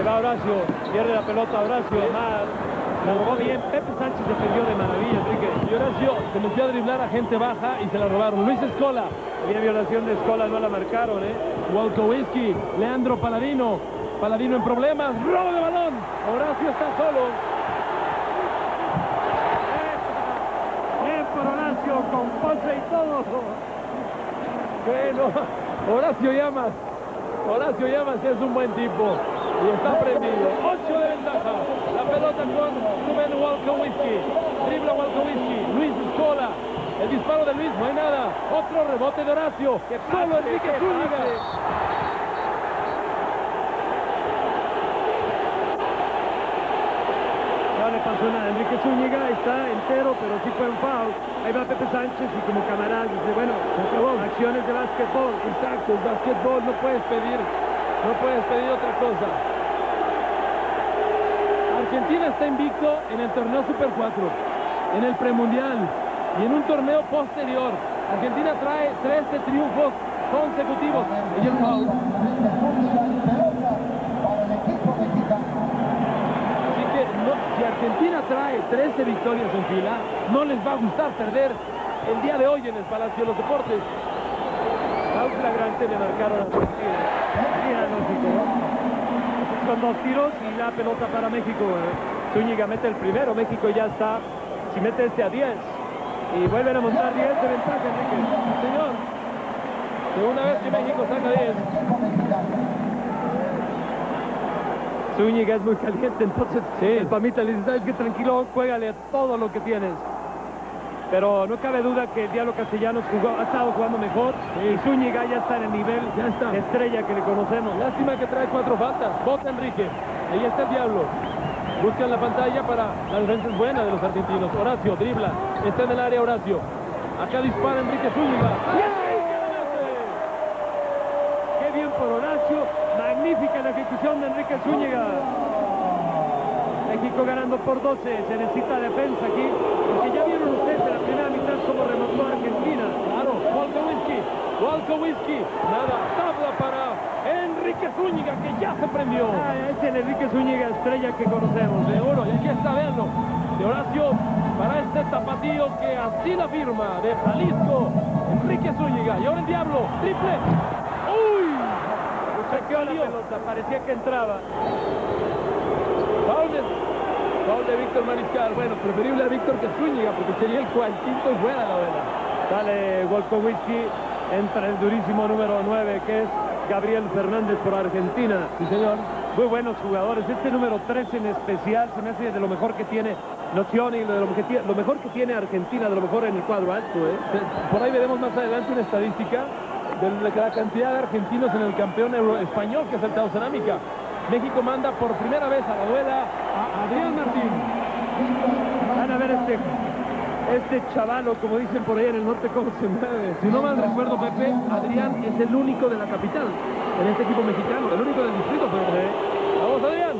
Va Horacio, pierde la pelota Horacio. Mal. La robó bien. Pepe Sánchez defendió de maravilla, Enrique. Y Horacio se metió a driblar a gente baja y se la robaron. Luis Escola, Había violación de escola, no la marcaron, ¿eh? Walkowski, Leandro Paladino. Paladino en problemas, robo de balón. Horacio está solo. Bien por Horacio, con pose y todo. Bueno, Horacio Llamas. Horacio Llamas es un buen tipo y está prendido. Ocho de ventaja. Pelota con Rubén Walkowski. Dribla Walkowski. Luis Escola. El disparo de Luis, no hay nada. Otro rebote de Horacio. ¡Qué Solo Enrique Zúñiga. No le pasó nada. Enrique Zúñiga está entero, pero sí fue un foul. Ahí va Pepe Sánchez y como camarada dice, bueno, acciones de básquetbol. Exacto, el básquetbol no puedes pedir, no puedes pedir otra cosa. Argentina está invicto en el torneo Super 4, en el premundial y en un torneo posterior. Argentina trae 13 triunfos consecutivos. Así que si Argentina trae 13 victorias en fila, no les va a gustar perder el día de hoy en el Palacio de los Deportes. Foul flagrante le marcaron a Argentina. Sí, era lógico, ¿no? Con dos tiros y la pelota para México. Zúñiga mete el primero, México ya está. Si mete este a 10 y vuelven a montar 10 de ventaja, Enrique. Señor, de una vez que México saca 10, Zúñiga es muy caliente, entonces el Palmita le dice, ¿sabes qué? Tranquilo, juégale todo lo que tienes. Pero no cabe duda que el Diablo Castellanos jugó, ha estado jugando mejor y Zúñiga ya está en el nivel Ya está. de estrella que le conocemos. Lástima que trae cuatro faltas. Bota Enrique. Ahí está el diablo. Buscan la pantalla para la defensa es buena de los argentinos. Horacio dribla. Está en el área Horacio. Acá dispara Enrique Zúñiga. Qué bien por Horacio, magnífica la ejecución de Enrique Zúñiga. México ganando por 12, se necesita defensa aquí, porque ya vieron ustedes en la primera mitad cómo remontó Argentina. Claro, Walkowski. Walkowski. Nada. Tabla para Enrique Zúñiga que ya se prendió. Ah, es el Enrique Zúñiga estrella que conocemos. Seguro, y aquí está, verlo. De Horacio para este tapatío que así la firma de Jalisco. Enrique Zúñiga. Y ahora el diablo. Triple. ¡Uy! Saqueó la Salió. pelota, parecía que entraba. Foul de Víctor Mariscal. Bueno, preferible a Víctor que Zúñiga porque sería el cual quinto y fuera la vela. Sale Wolkowicki, entra el durísimo número 9 que es Gabriel Fernández por Argentina. Sí, señor. Muy buenos jugadores. Este número 13 en especial se me hace de lo mejor que tiene Noción y de lo, que tiene, lo mejor que tiene Argentina, de lo mejor en el cuadro alto. ¿eh? Por ahí veremos más adelante una estadística de la cantidad de argentinos en el campeón euro- español que es el Tao Cerámica. México manda por primera vez a la duela a Adrián Martín. Van a ver este, este chavalo, como dicen por ahí en el norte, cómo se mueve. Si no mal recuerdo, Pepe, Adrián es el único de la capital en este equipo mexicano, el único del distrito. Vamos, Adrián.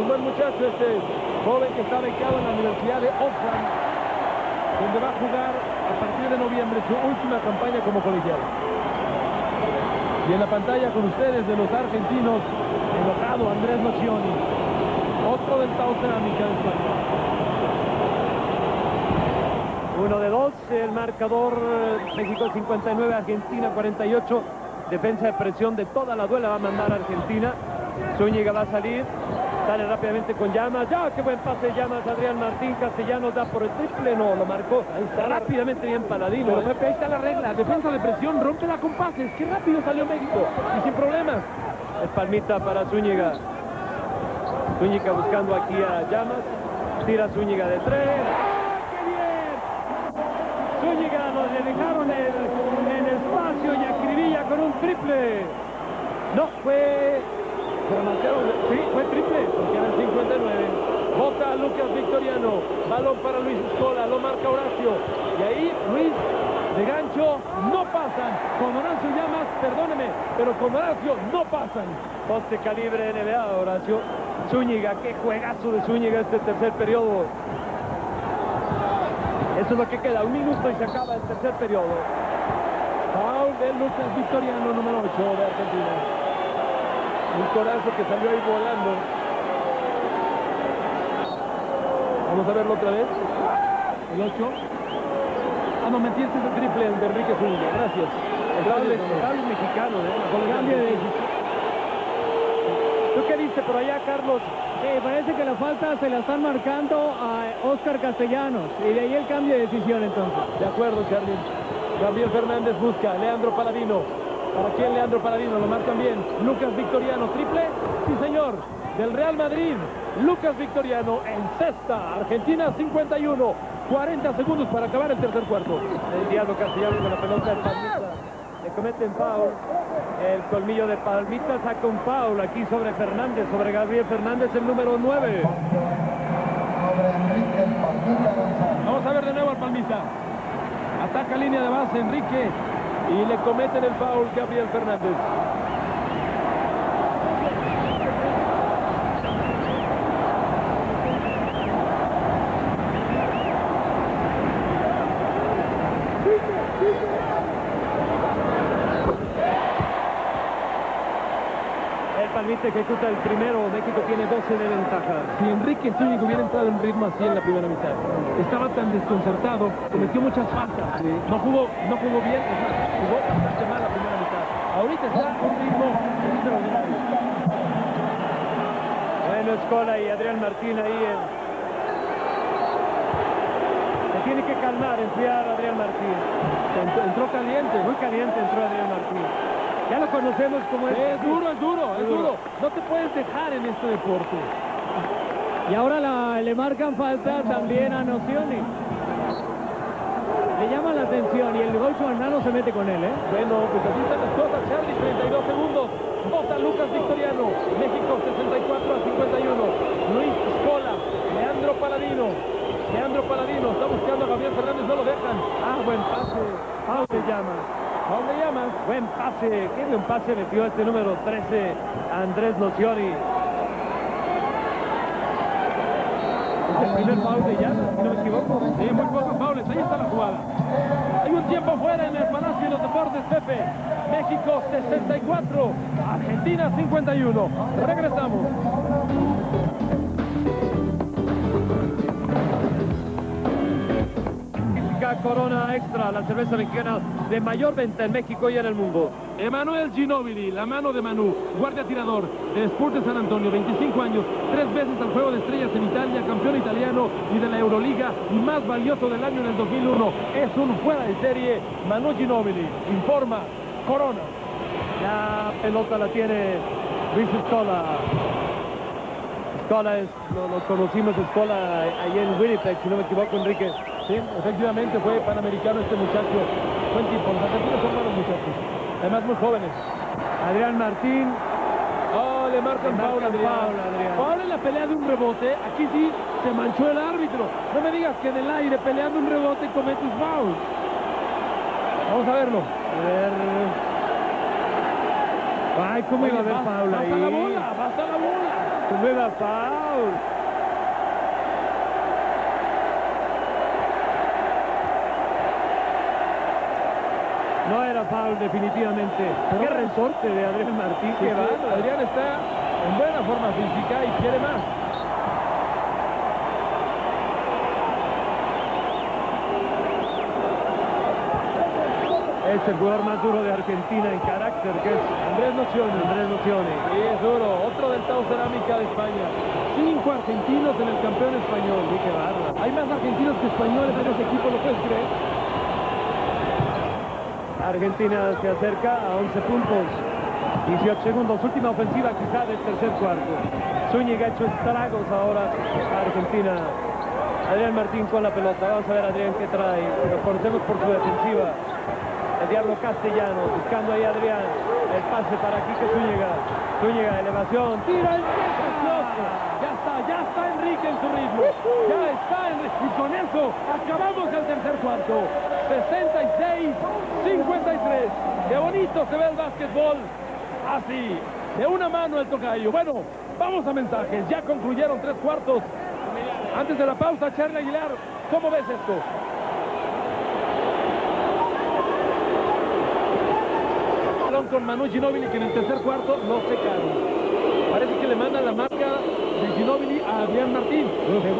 Un buen muchacho este joven que está becado en la Universidad de Oakland, donde va a jugar a partir de noviembre su última campaña como colegial. Y en la pantalla con ustedes de los argentinos, enojado Andrés Nocioni, otro del Tao Cerámica de España. Uno de dos, el marcador eh, México 59, Argentina 48. Defensa de presión de toda la duela va a mandar Argentina. Zúñiga va a salir. Sale rápidamente con Llamas. ¡Ya! ¡Qué buen pase de Llamas! Adrián Martín Castellanos da por el triple. No, lo marcó. Ahí está. Rápidamente bien Paladino. Pero ¿eh? Ahí está la regla. Defensa de presión, rompe la con pases. Qué rápido salió México. Y sin problemas. Es palmita para Zúñiga. Zúñiga buscando aquí a Llamas. Tira Zúñiga de tres. ¡Ah, qué bien! Zúñiga nos dejaron el, espacio y acribilla con un triple. No, fue... Sí, fue triple, porque era el 59. Bota Lucas Victoriano. Balón para Luis Escola, lo marca Horacio. Y ahí Luis de gancho no pasan. Con Horacio Llamas, perdóneme, pero con Horacio no pasan. Poste calibre NBA, Horacio. Zúñiga, qué juegazo de Zúñiga este tercer periodo. Eso es lo que queda, un minuto y se acaba el tercer periodo. Foul de Lucas Victoriano, número 8 de Argentina. Un corazo que salió ahí volando. Vamos a verlo otra vez. El 8. Ah, no, mentí, este es el triple de Enrique Zúñiga. Gracias. El cable, mexicano, ¿eh? Con el cambio de ¿Tú qué dices por allá, Carlos? Sí, parece que la falta se la están marcando a Oscar Castellanos. Y de ahí el cambio de decisión entonces. De acuerdo, Charlie. Gabriel Fernández busca. Leandro Paladino. ¿Para quién Leandro Paladino? Lo marcan bien. Lucas Victoriano. ¿Triple? Sí, señor. Del Real Madrid. Lucas Victoriano en sexta. Argentina 51. 40 segundos para acabar el tercer cuarto. El Diablo Castellanos con la pelota de Palmita. Le cometen foul. El colmillo de Palmita saca un foul aquí sobre Fernández, sobre Gabriel Fernández, el número 9. Sobre Enrique Palmita González. Vamos a ver de nuevo al Palmita. Ataca línea de base Enrique. Y le cometen el foul Gabriel Fernández. El Palmita ejecuta el primero, México tiene 12 de ventaja. Si Enrique Zúñiga hubiera entrado en ritmo así en la primera mitad, estaba tan desconcertado, cometió muchas faltas, no jugó, no jugó bien, es más, jugó bastante mal la primera mitad. Ahorita está un ritmo extraordinario. Bueno, Escola y Adrián Martín ahí. en- Se tiene que calmar, enfriar a Adrián Martín. Entró caliente, Muy caliente entró Adrián Martín. Ya lo conocemos como es. Es duro, es duro, es duro. No te puedes dejar en este deporte. Y ahora la- le marcan falta también a Nocioni. Le llama la atención y el Gaucho Hernano se mete con él, ¿eh? Bueno, pues así están las cosas. Charlie, 32 segundos. Vota Lucas Victoriano. México, 64 a 51. Luis Escola. Leandro Paladino. Leandro Paladino. Está buscando a Gabriel Fernández. No lo dejan. Ah, buen pase. Paul le llama. ¿A dónde llamas? Buen pase. Qué buen pase metió este número 13, Andrés Nocioni. El primer foul de llama, si no me equivoco. Sí, muy pocos faules. Ahí está la jugada. Hay un tiempo fuera en el Palacio de los Deportes, Pepe. México 64, Argentina 51. Regresamos. Mexicana Corona Extra, la cerveza mexicana de mayor venta en México y en el mundo. Emanuel Ginóbili, la mano de Manu, guardia tirador del Sport de San Antonio, 25 años, tres veces al Juego de Estrellas en Italia, campeón italiano y de la Euroliga y más valioso del año en el 2001. Es un fuera de serie, Manu Ginóbili, informa Corona. La pelota la tiene Luis Escola. Escola es, lo, lo conocimos Escola ahí en Winnipeg, si no me equivoco, Enrique. Sí, efectivamente fue panamericano este muchacho. Buen tipo, los argentinos son buenos muchachos. Además muy jóvenes. Adrián Martín, Oh, le marcan marcan Adrián. Foul en la pelea de un rebote. Aquí sí se manchó el árbitro. No me digas que en el aire peleando un rebote cometes foul. Vamos a verlo. a ver. Ay, cómo iba a haber Oye, foul basta ahí. la bola, basta la bola. Cómo iba foul. No era foul definitivamente. Pero Qué resorte de Adrián Martín. Sí. Adrián está en buena forma física y quiere más. Es el jugador más duro de Argentina en carácter, que es Andrés Nocioni. Andrés Nocioni. Sí, es duro. Otro del Tau Cerámica de España. Cinco argentinos en el campeón español. Sí, qué bárbaro. Hay más argentinos que españoles en ese equipo, ¿lo puedes creer? Argentina se acerca a 11 puntos. 18 segundos. Última ofensiva quizá del tercer cuarto. Zúñiga ha hecho estragos ahora a Argentina. Adrián Martín con la pelota. Vamos a ver Adrián qué trae. Lo conocemos por su defensiva. El Diablo Castellano buscando ahí a Adrián. El pase para Quique Zúñiga. Zúñiga, elevación. Tira el Ya está, ya está Enrique en su ritmo. Ya está Enrique. Y con eso acabamos el tercer cuarto. 66, 53. Qué bonito se ve el básquetbol. Así, de una mano el tocayo. Bueno, vamos a mensajes. Ya concluyeron tres cuartos. Antes de la pausa, Charlie Aguilar, ¿cómo ves esto? Con Manu Ginóbili que en el tercer cuarto no se cae. Le mandan la marca de Ginóbili a Adrián Martín.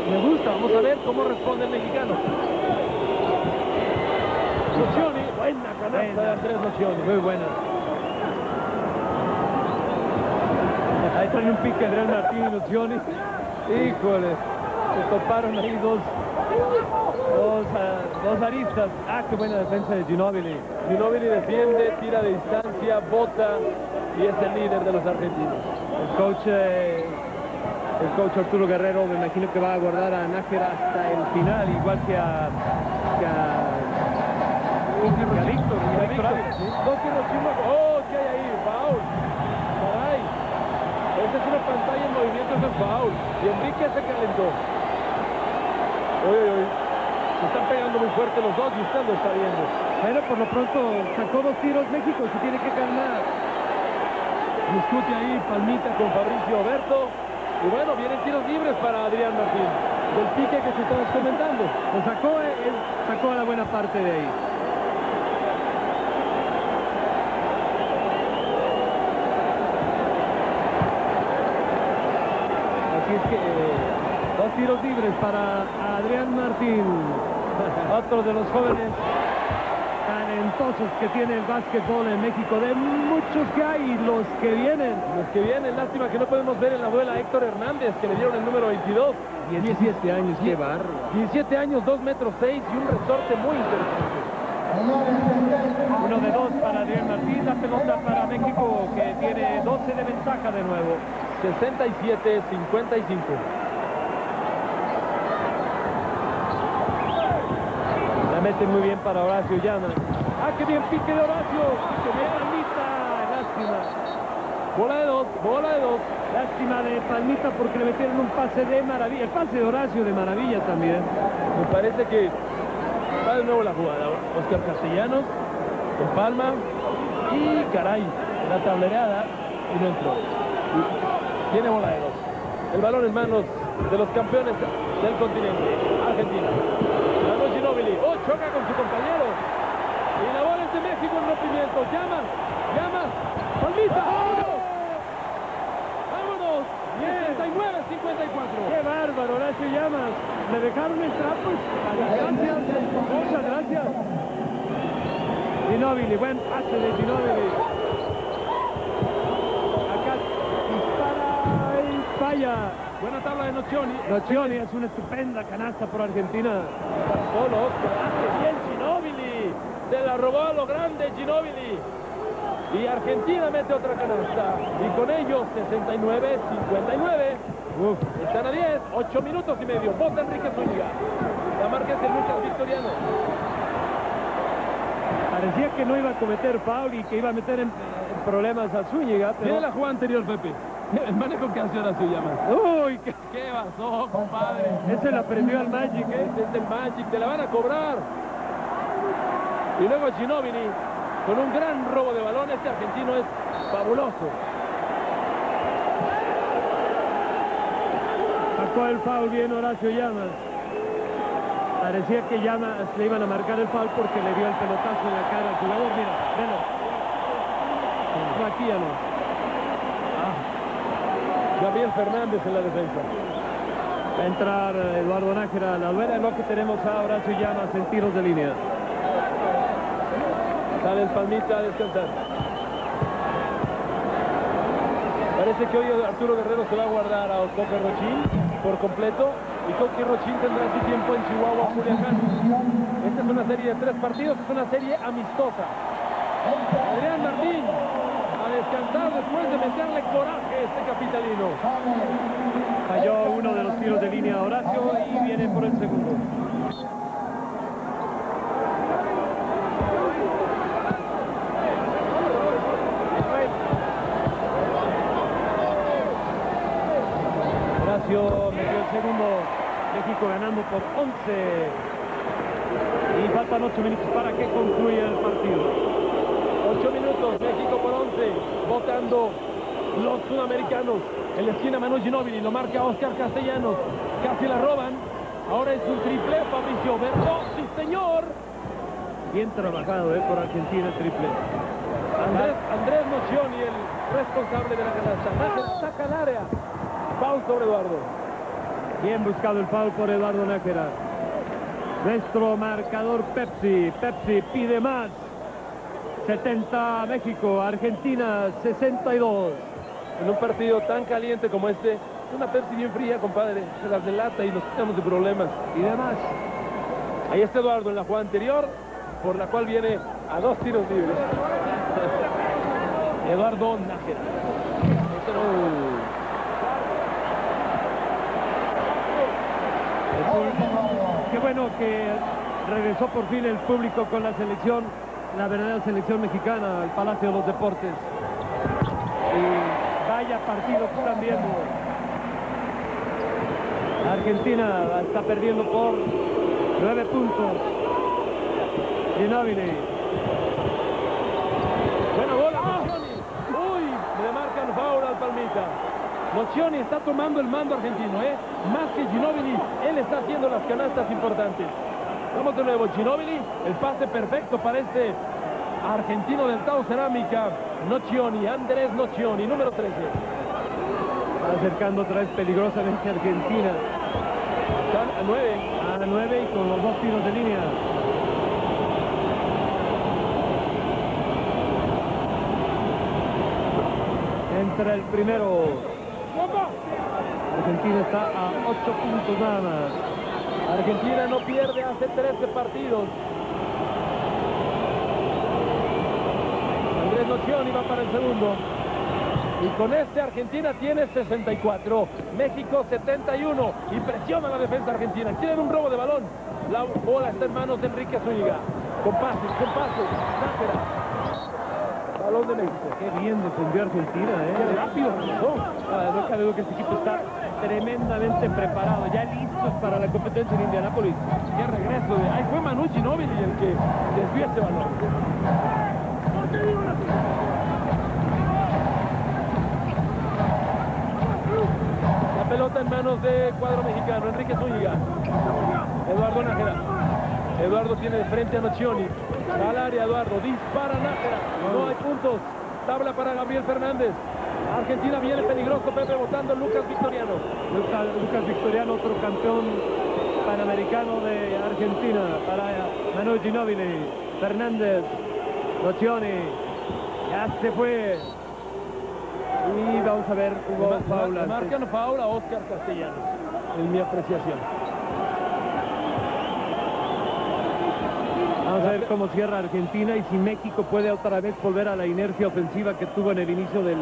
Me, gusta, vamos a ver cómo responde el mexicano. Nocioni, buena canasta de Andrés Nocioni. Muy buena. Ahí trae un pique Adrián Martín y Lucioni. Híjole, se toparon ahí dos, ah, dos aristas. Ah, qué buena defensa de Ginóbili. Ginóbili defiende, tira de distancia, bota y es el líder de los argentinos. El coach, eh, el coach Arturo Guerrero me imagino que va a guardar a Nájera hasta el final, igual que a, que a, que a Víctor. y a Víctor ¡Oh, qué hay ahí! ¡Foul! ¡Caray! Esta es una pantalla en movimiento, es foul. Y Enrique se calentó. Uy, uy. Se están pegando muy fuerte los dos y usted lo está viendo. Pero por lo pronto sacó dos tiros México, se tiene que calmar. Discute ahí Palmita con Fabricio Oberto. Y bueno, vienen tiros libres para Adrián Martín. Del pique que se está comentando. Lo sacó, eh, él sacó a la buena parte de ahí. Así es que eh, dos tiros libres para Adrián Martín. Otro de los jóvenes talentosos que tiene el básquetbol en México. De muchos que hay, los que vienen. Los que vienen, lástima que no podemos ver en la duela a Héctor Hernández, que le dieron el número 22. 17 años, qué barro. 17 años, 2 metros 6 y un resorte muy interesante. Uno de dos para Adrián Martín, la pelota para México que tiene 12 de ventaja de nuevo. 67-55. La mete muy bien para Horacio Llamas. ¡Ah, qué bien pique de Horacio! ¡Qué bien, Palmita! Lástima. Bola de dos, bola de dos. Lástima de Palmita porque le metieron un pase de maravilla. El pase de Horacio de maravilla también. Me parece que va de nuevo la jugada. Oscar Castellanos, con palma. Y caray, la tablereada y no. Tiene bola de dos. El balón en manos de los campeones del continente, Argentina. Ganó Ginóbili. Oh, choca con su compañero. De México en rompimiento. Llama, llama. Palmita. ¡Vámonos! ¡Vámonos! 69-54. ¡Qué bárbaro, Horacio Llamas! Le dejaron a distancia. Muchas gracias. Ginóbili, buen pase de Ginóbili. Acá dispara y falla. Buena tabla de Nocioni. Nocioni es una estupenda canasta por Argentina. Solo. Hace bien Ginóbili. Se la robó a lo grande Ginóbili. Y Argentina mete otra canasta. Y con ellos 69-59. Uf. Están a 10, 8 minutos y medio. Vota Enrique Zúñiga. La marca es de Lucas Victoriano. Parecía que no iba a cometer foul y que iba a meter en, en problemas a Zúñiga, pero... Mira la jugada anterior, Pepe. El manejo que hace ahora se llama. ¡Uy! qué- ¿Qué pasó, compadre? Ese la aprendió al Magic, ¿eh? Este es el Magic, te la van a cobrar. Y luego Ginóbili, con un gran robo de balón, este argentino es fabuloso. Sacó el foul bien Horacio Llamas. Parecía que Llamas le iban a marcar el foul porque le dio el pelotazo en la cara al jugador. Mira, velo. Aquí ya no. Gabriel Fernández en la defensa. Va a entrar Eduardo Nájera a la duela, lo que tenemos a Horacio Llamas en tiros de línea. Sale el palmita a descansar. Parece que hoy Arturo Guerrero se va a guardar a Coque Rochín por completo y Coque Rochín tendrá su tiempo en Chihuahua, Culiacán. Esta es una serie de tres partidos, es una serie amistosa. Adrián Martín a descansar después de meterle coraje a este capitalino. Falló uno de los tiros de línea Horacio y viene por el segundo. Ganando por 11. Y faltan 8 minutos para que concluya el partido. 8 minutos, México por 11, votando los sudamericanos. En la esquina Manu Ginóbili, lo marca Oscar Castellanos. Casi la roban. Ahora es un triple, Fabricio Berto. ¡Sí, señor! Bien trabajado eh, por Argentina el triple. Andrés, Andrés Nocioni, el responsable de la canasta. Saca el área. Sobre Eduardo. Bien buscado el foul por Eduardo Nájera. Nuestro marcador Pepsi. Pepsi pide más. 70 México, Argentina 62. En un partido tan caliente como este, una Pepsi bien fría, compadre. Se las delata y nos quitamos de problemas. Y demás. Ahí está Eduardo en la jugada anterior, por la cual viene a dos tiros libres. Eduardo Nájera. Qué bueno que regresó por fin el público con la selección, la verdadera selección mexicana, al Palacio de los Deportes. Y vaya partido que están viendo. Argentina está perdiendo por nueve puntos. Ginóbili. Buena bola, Nocioni. Uy, le marcan foul al Palmita. Nocioni está tomando el mando argentino, ¿eh? Más que Ginóbili, él está haciendo las canastas importantes. Vamos de nuevo, Ginóbili, el pase perfecto para este argentino del Tau Cerámica. Nocioni, Andrés Nocioni, número 13. Está acercando otra vez peligrosamente a Argentina. Están a 9. A 9 y con los dos tiros de línea. Entra el primero. Argentina está a 8 puntos nada más. Argentina no pierde hace 13 partidos. de Nocioni va para el segundo. Y con este Argentina tiene 64, México 71. Impresiona la defensa argentina. Tienen un robo de balón. La bola está en manos de Enrique Zúñiga. Con pases, con pases. Nájera. Balón de México. Qué bien defendió Argentina, ¿eh? Qué rápido no cabe duda que este equipo está tremendamente preparado, ya listos para la competencia en Indianápolis. Qué regreso. De... Ahí fue Manu Ginóbili el que desvió este balón. La pelota en manos de cuadro mexicano, Enrique Zúñiga. Eduardo Nájera. Eduardo tiene de frente a Nocioni. Al área Eduardo, dispara Nájera. No hay puntos. Tabla para Gabriel Fernández. Argentina viene peligroso, Pepe votando Lucas Victoriano. Lucas, Lucas Victoriano, otro campeón panamericano de Argentina para Manu Ginóbili, Fernández, Nocioni, ya se fue. Y vamos a ver, hubo antes. Marcan foul a Oscar Castellanos, en mi apreciación. Vamos a ver cómo cierra Argentina y si México puede otra vez volver a la inercia ofensiva que tuvo en el inicio del,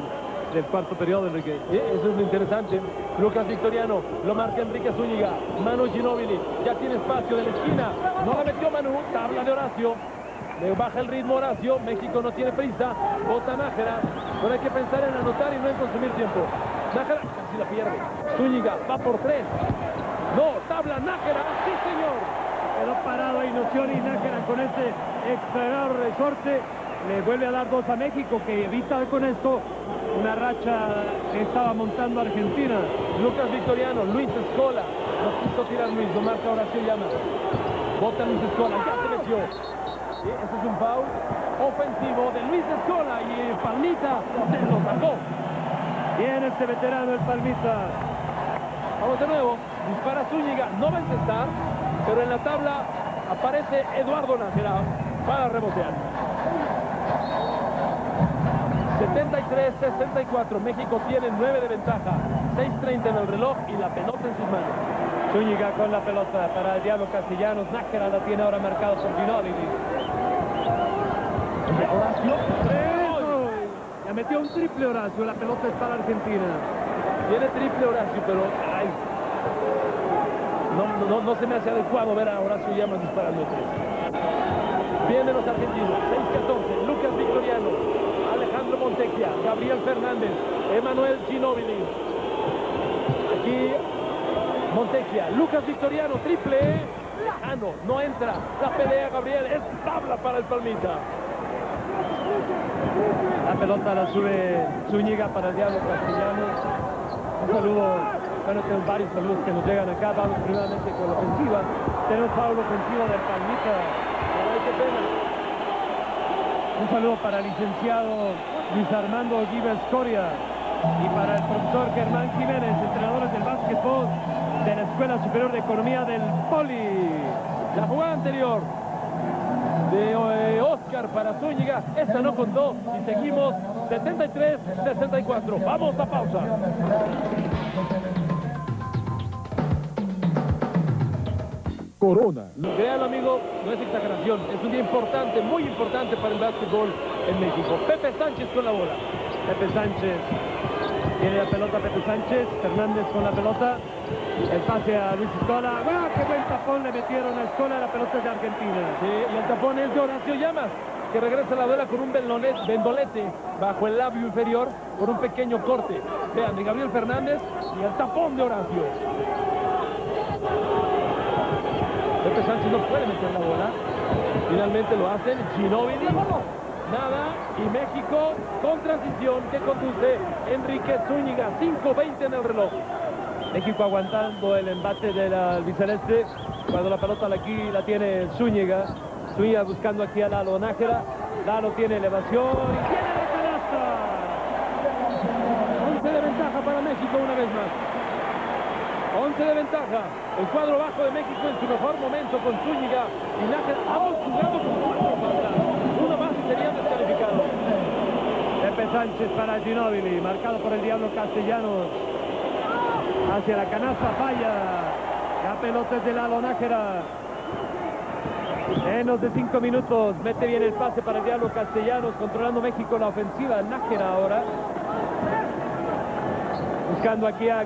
del cuarto periodo, Enrique. Eso es lo interesante. Lucas Victoriano, lo marca Enrique Zúñiga. Manu Ginóbili, ya tiene espacio de la esquina. No la metió Manu, tabla de Horacio. Le baja el ritmo Horacio, México no tiene prisa. Bota Nájera, pero hay que pensar en anotar y no en consumir tiempo. Nájera casi la pierde. Zúñiga va por tres. No, tabla Nájera, sí señor. Quedó parado ahí Nocioni y Nájera con este extraordinario resorte. Le vuelve a dar dos a México que evita con esto una racha que estaba montando Argentina. Lucas Victoriano, Luis Escola. No quiso tirar Luis, lo marca Horacio Llamas. Bota Luis Escola, ya se metió. Sí, ese es un foul ofensivo de Luis Escola y Palmita se lo sacó. Bien este veterano, el Palmita. Vamos de nuevo, dispara Zúñiga, no va a intentar, pero en la tabla aparece Eduardo Nájera para rebotear. 73-64, México tiene 9 de ventaja, 6.30 en el reloj y la pelota en sus manos. Zúñiga con la pelota para el Diablo Castellanos. Nájera la tiene ahora marcado por Ginóbili. Horacio, ¡Eso! Ya metió un triple Horacio, la pelota es para Argentina. Tiene triple Horacio, pero ay, no, no, no se me hace adecuado ver a Horacio Llamas disparando tres. Vienen los argentinos, 6-14, Lucas Victoriano, Alejandro Montequia, Gabriel Fernández, Emanuel Ginóbili. Aquí Montequia, Lucas Victoriano, triple. Lejano, no entra. La pelea Gabriel, es tabla para el Palmita. La pelota la sube Zúñiga para el Diablo Castellanos. Un saludo, bueno, tenemos varios saludos que nos llegan acá. Vamos primeramente con la ofensiva. Tenemos Pablo ofensiva del Palmita. Un saludo para el licenciado Luis Armando Gives Coria y para el profesor Germán Jiménez, entrenadores del básquetbol de la Escuela Superior de Economía del Poli. La jugada anterior de eh, Oscar para Zúñiga, esta no contó y seguimos 73-64. Vamos a pausa. Corona. Créanlo amigo, no es exageración, es un día importante, muy importante para el básquetbol en México. Pepe Sánchez con la bola. Pepe Sánchez. Tiene la pelota Pepe Sánchez. Fernández con la pelota. El pase a Luis Escola. ¡Ah, qué buen tapón le metieron a Escola! La pelota es de Argentina. Sí, y el tapón es de Horacio Llamas, que regresa a la duela con un vendolete bajo el labio inferior por un pequeño corte. Vean, de Gabriel Fernández y el tapón de Horacio. Pepe Sánchez no puede meter la bola. Finalmente lo hacen. Ginóbili. Nada. Y México con transición que conduce Enrique Zúñiga. 5-20 en el reloj. México aguantando el embate del albiceleste. Cuando la pelota aquí la tiene Zúñiga. Zúñiga buscando aquí a Lalo Nájera. Lalo tiene elevación y tiene la canasta. 11 de ventaja para México una vez más. 11 de ventaja. El cuadro bajo de México en su mejor momento con Zúñiga y Nájera. Ambos jugando con cuatro faltas. Una más y serían descalificados. Pepe Sánchez para Ginóbili, marcado por el Diablo Castellanos. Hacia la canasta, falla. La pelota es de Lalo Nájera. Menos de cinco minutos, mete bien el pase para el Diablo Castellanos, controlando México la ofensiva. Nájera ahora. Buscando aquí a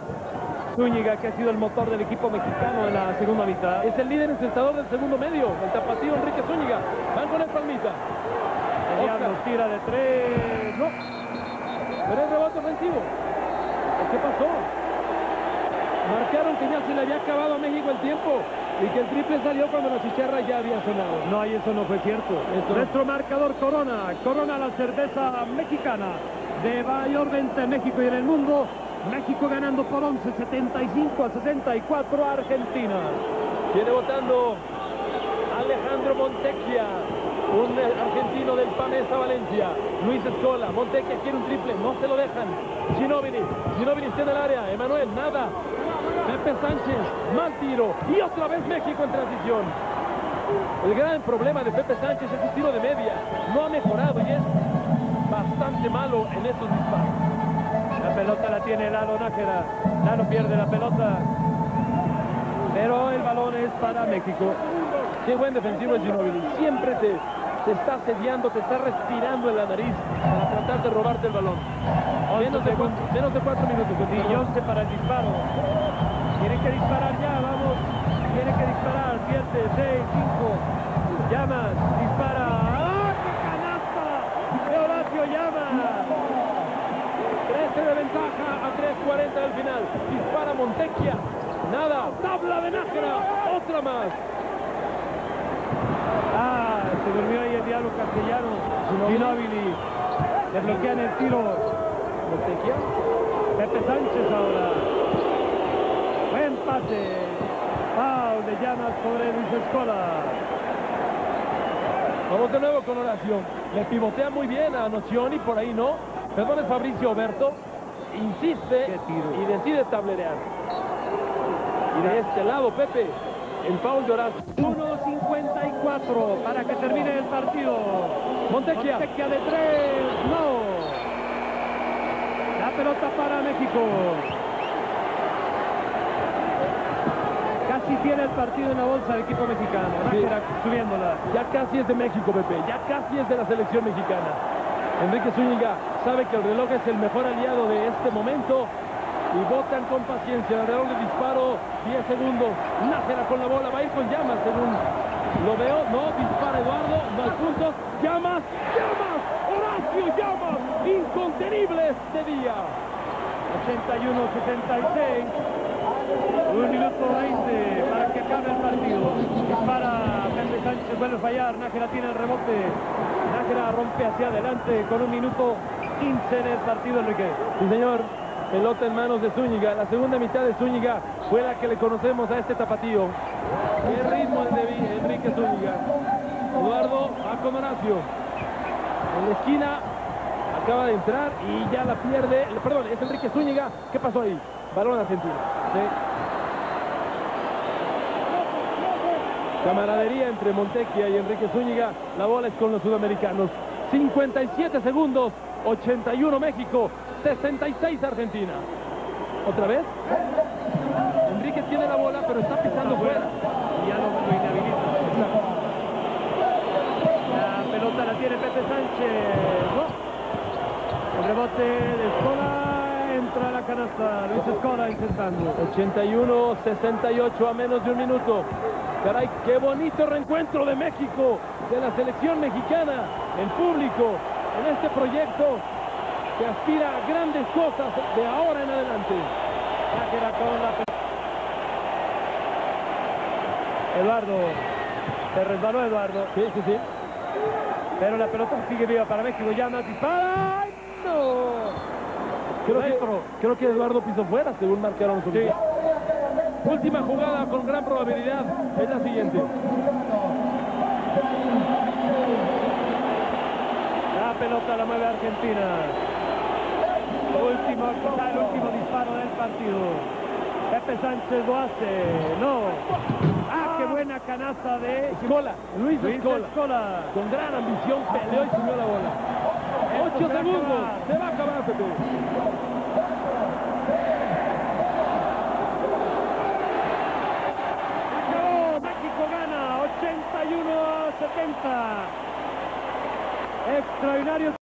Zúñiga, que ha sido el motor del equipo mexicano en la segunda mitad. Es el líder encestador del segundo medio, el tapatío Enrique Zúñiga. Van con el palmita. El tira de tres. No. Pero es rebote ofensivo. ¿Qué pasó? Marcaron que ya se le había acabado a México el tiempo y que el triple salió cuando la chicharra ya había sonado. No, y eso no fue cierto. Esto- Nuestro marcador Corona. Corona la cerveza mexicana de mayor venta en México y en el mundo. México ganando por 11, 75 a 64 a Argentina. Viene votando Alejandro Montecchia, un eh, argentino del Pamesa Valencia. Luis Escola, Montecchia quiere un triple, no se lo dejan. Ginóbili, Ginóbili está en el área, Emanuel, nada. Pepe Sánchez, mal tiro. Y otra vez México en transición. El gran problema de Pepe Sánchez es su tiro de media. No ha mejorado y es bastante malo en estos disparos. La pelota la tiene Lalo Nájera. Lalo pierde la pelota. Pero el balón es para México. Qué buen defensivo es Ginóbili. Siempre te, te está sediando, te está respirando en la nariz para tratar de robarte el balón. Menos de, cuatro, menos de cuatro minutos. Y Yonce para el disparo. Tiene que disparar ya, vamos. Tiene que disparar. 7, 6, 5. Llamas, dispara. ¡Ah, qué canasta! De Horacio Llamas. 13 de ventaja a 3.40 del final. Dispara Montecchia. Nada. Tabla de Nájera. Otra más. Ah, se durmió ahí el diablo castellano. Ginóbili. Le bloquean el tiro. Montecchia. Pepe Sánchez ahora. Buen pase. Foul de llamas sobre Luis Escola. Vamos de nuevo con Horacio. Le pivotea muy bien a Nocioni, por ahí no. Perdón, es Fabricio Oberto. Insiste y decide tablerear. Y de este lado, Pepe, el de Horacio. 1.54 para que termine el partido. Montecchia. Montecchia de tres. No. La pelota para México. Casi tiene el partido en la bolsa el equipo mexicano. Sí. Nájera subiéndola. Ya casi es de México, Pepe. Ya casi es de la selección mexicana. Enrique Zúñiga sabe que el reloj es el mejor aliado de este momento y votan con paciencia. Alrededor del disparo, 10 segundos. Nájera con la bola, va a ir con llamas según lo veo. No, dispara Eduardo, no hay puntos. Llamas, llamas, Horacio Llamas, incontenible este día. 81-76. Un minuto 20 para que acabe el partido. Para Pepe Sánchez, vuelve a fallar. Nájera tiene el rebote. Rompe hacia adelante con un minuto 15 en el partido, Enrique. Sí, señor. Pelota en manos de Zúñiga. La segunda mitad de Zúñiga fue la que le conocemos a este tapatío. Qué ritmo el de Enrique Zúñiga. Eduardo Horacio. En la esquina acaba de entrar y ya la pierde. Perdón, es Enrique Zúñiga. ¿Qué pasó ahí? Balón argentino. Camaradería entre Montecchia y Enrique Zúñiga. La bola es con los sudamericanos. 57 segundos. 81 México. 66 Argentina. ¿Otra vez? Enrique tiene la bola, pero está pisando fuera. Y ya lo, lo inhabilita. La pelota la tiene Pepe Sánchez. No. El rebote de Escola. Entra a la canasta. Luis Escola intentando. 81-68 a menos de un minuto. Caray, qué bonito reencuentro de México, de la selección mexicana, el público, en este proyecto que aspira a grandes cosas de ahora en adelante. Eduardo. Se resbaló Eduardo. Sí, sí, sí. Pero la pelota sigue viva para México. Dispara. ¡Ay, ¡No! Creo que, creo que Eduardo pisó fuera, según marcaron los oficiales. Última jugada con gran probabilidad es la siguiente. La pelota la mueve Argentina. Último, quizá el último disparo del partido. Pepe Sánchez lo hace. No. Ah, qué buena canasta de Escola, Luis Luis Escola. Escola. Con gran ambición peleó y subió la bola. Esto Ocho se segundos. Se va a acabar, Pepe. 70. Extraordinario.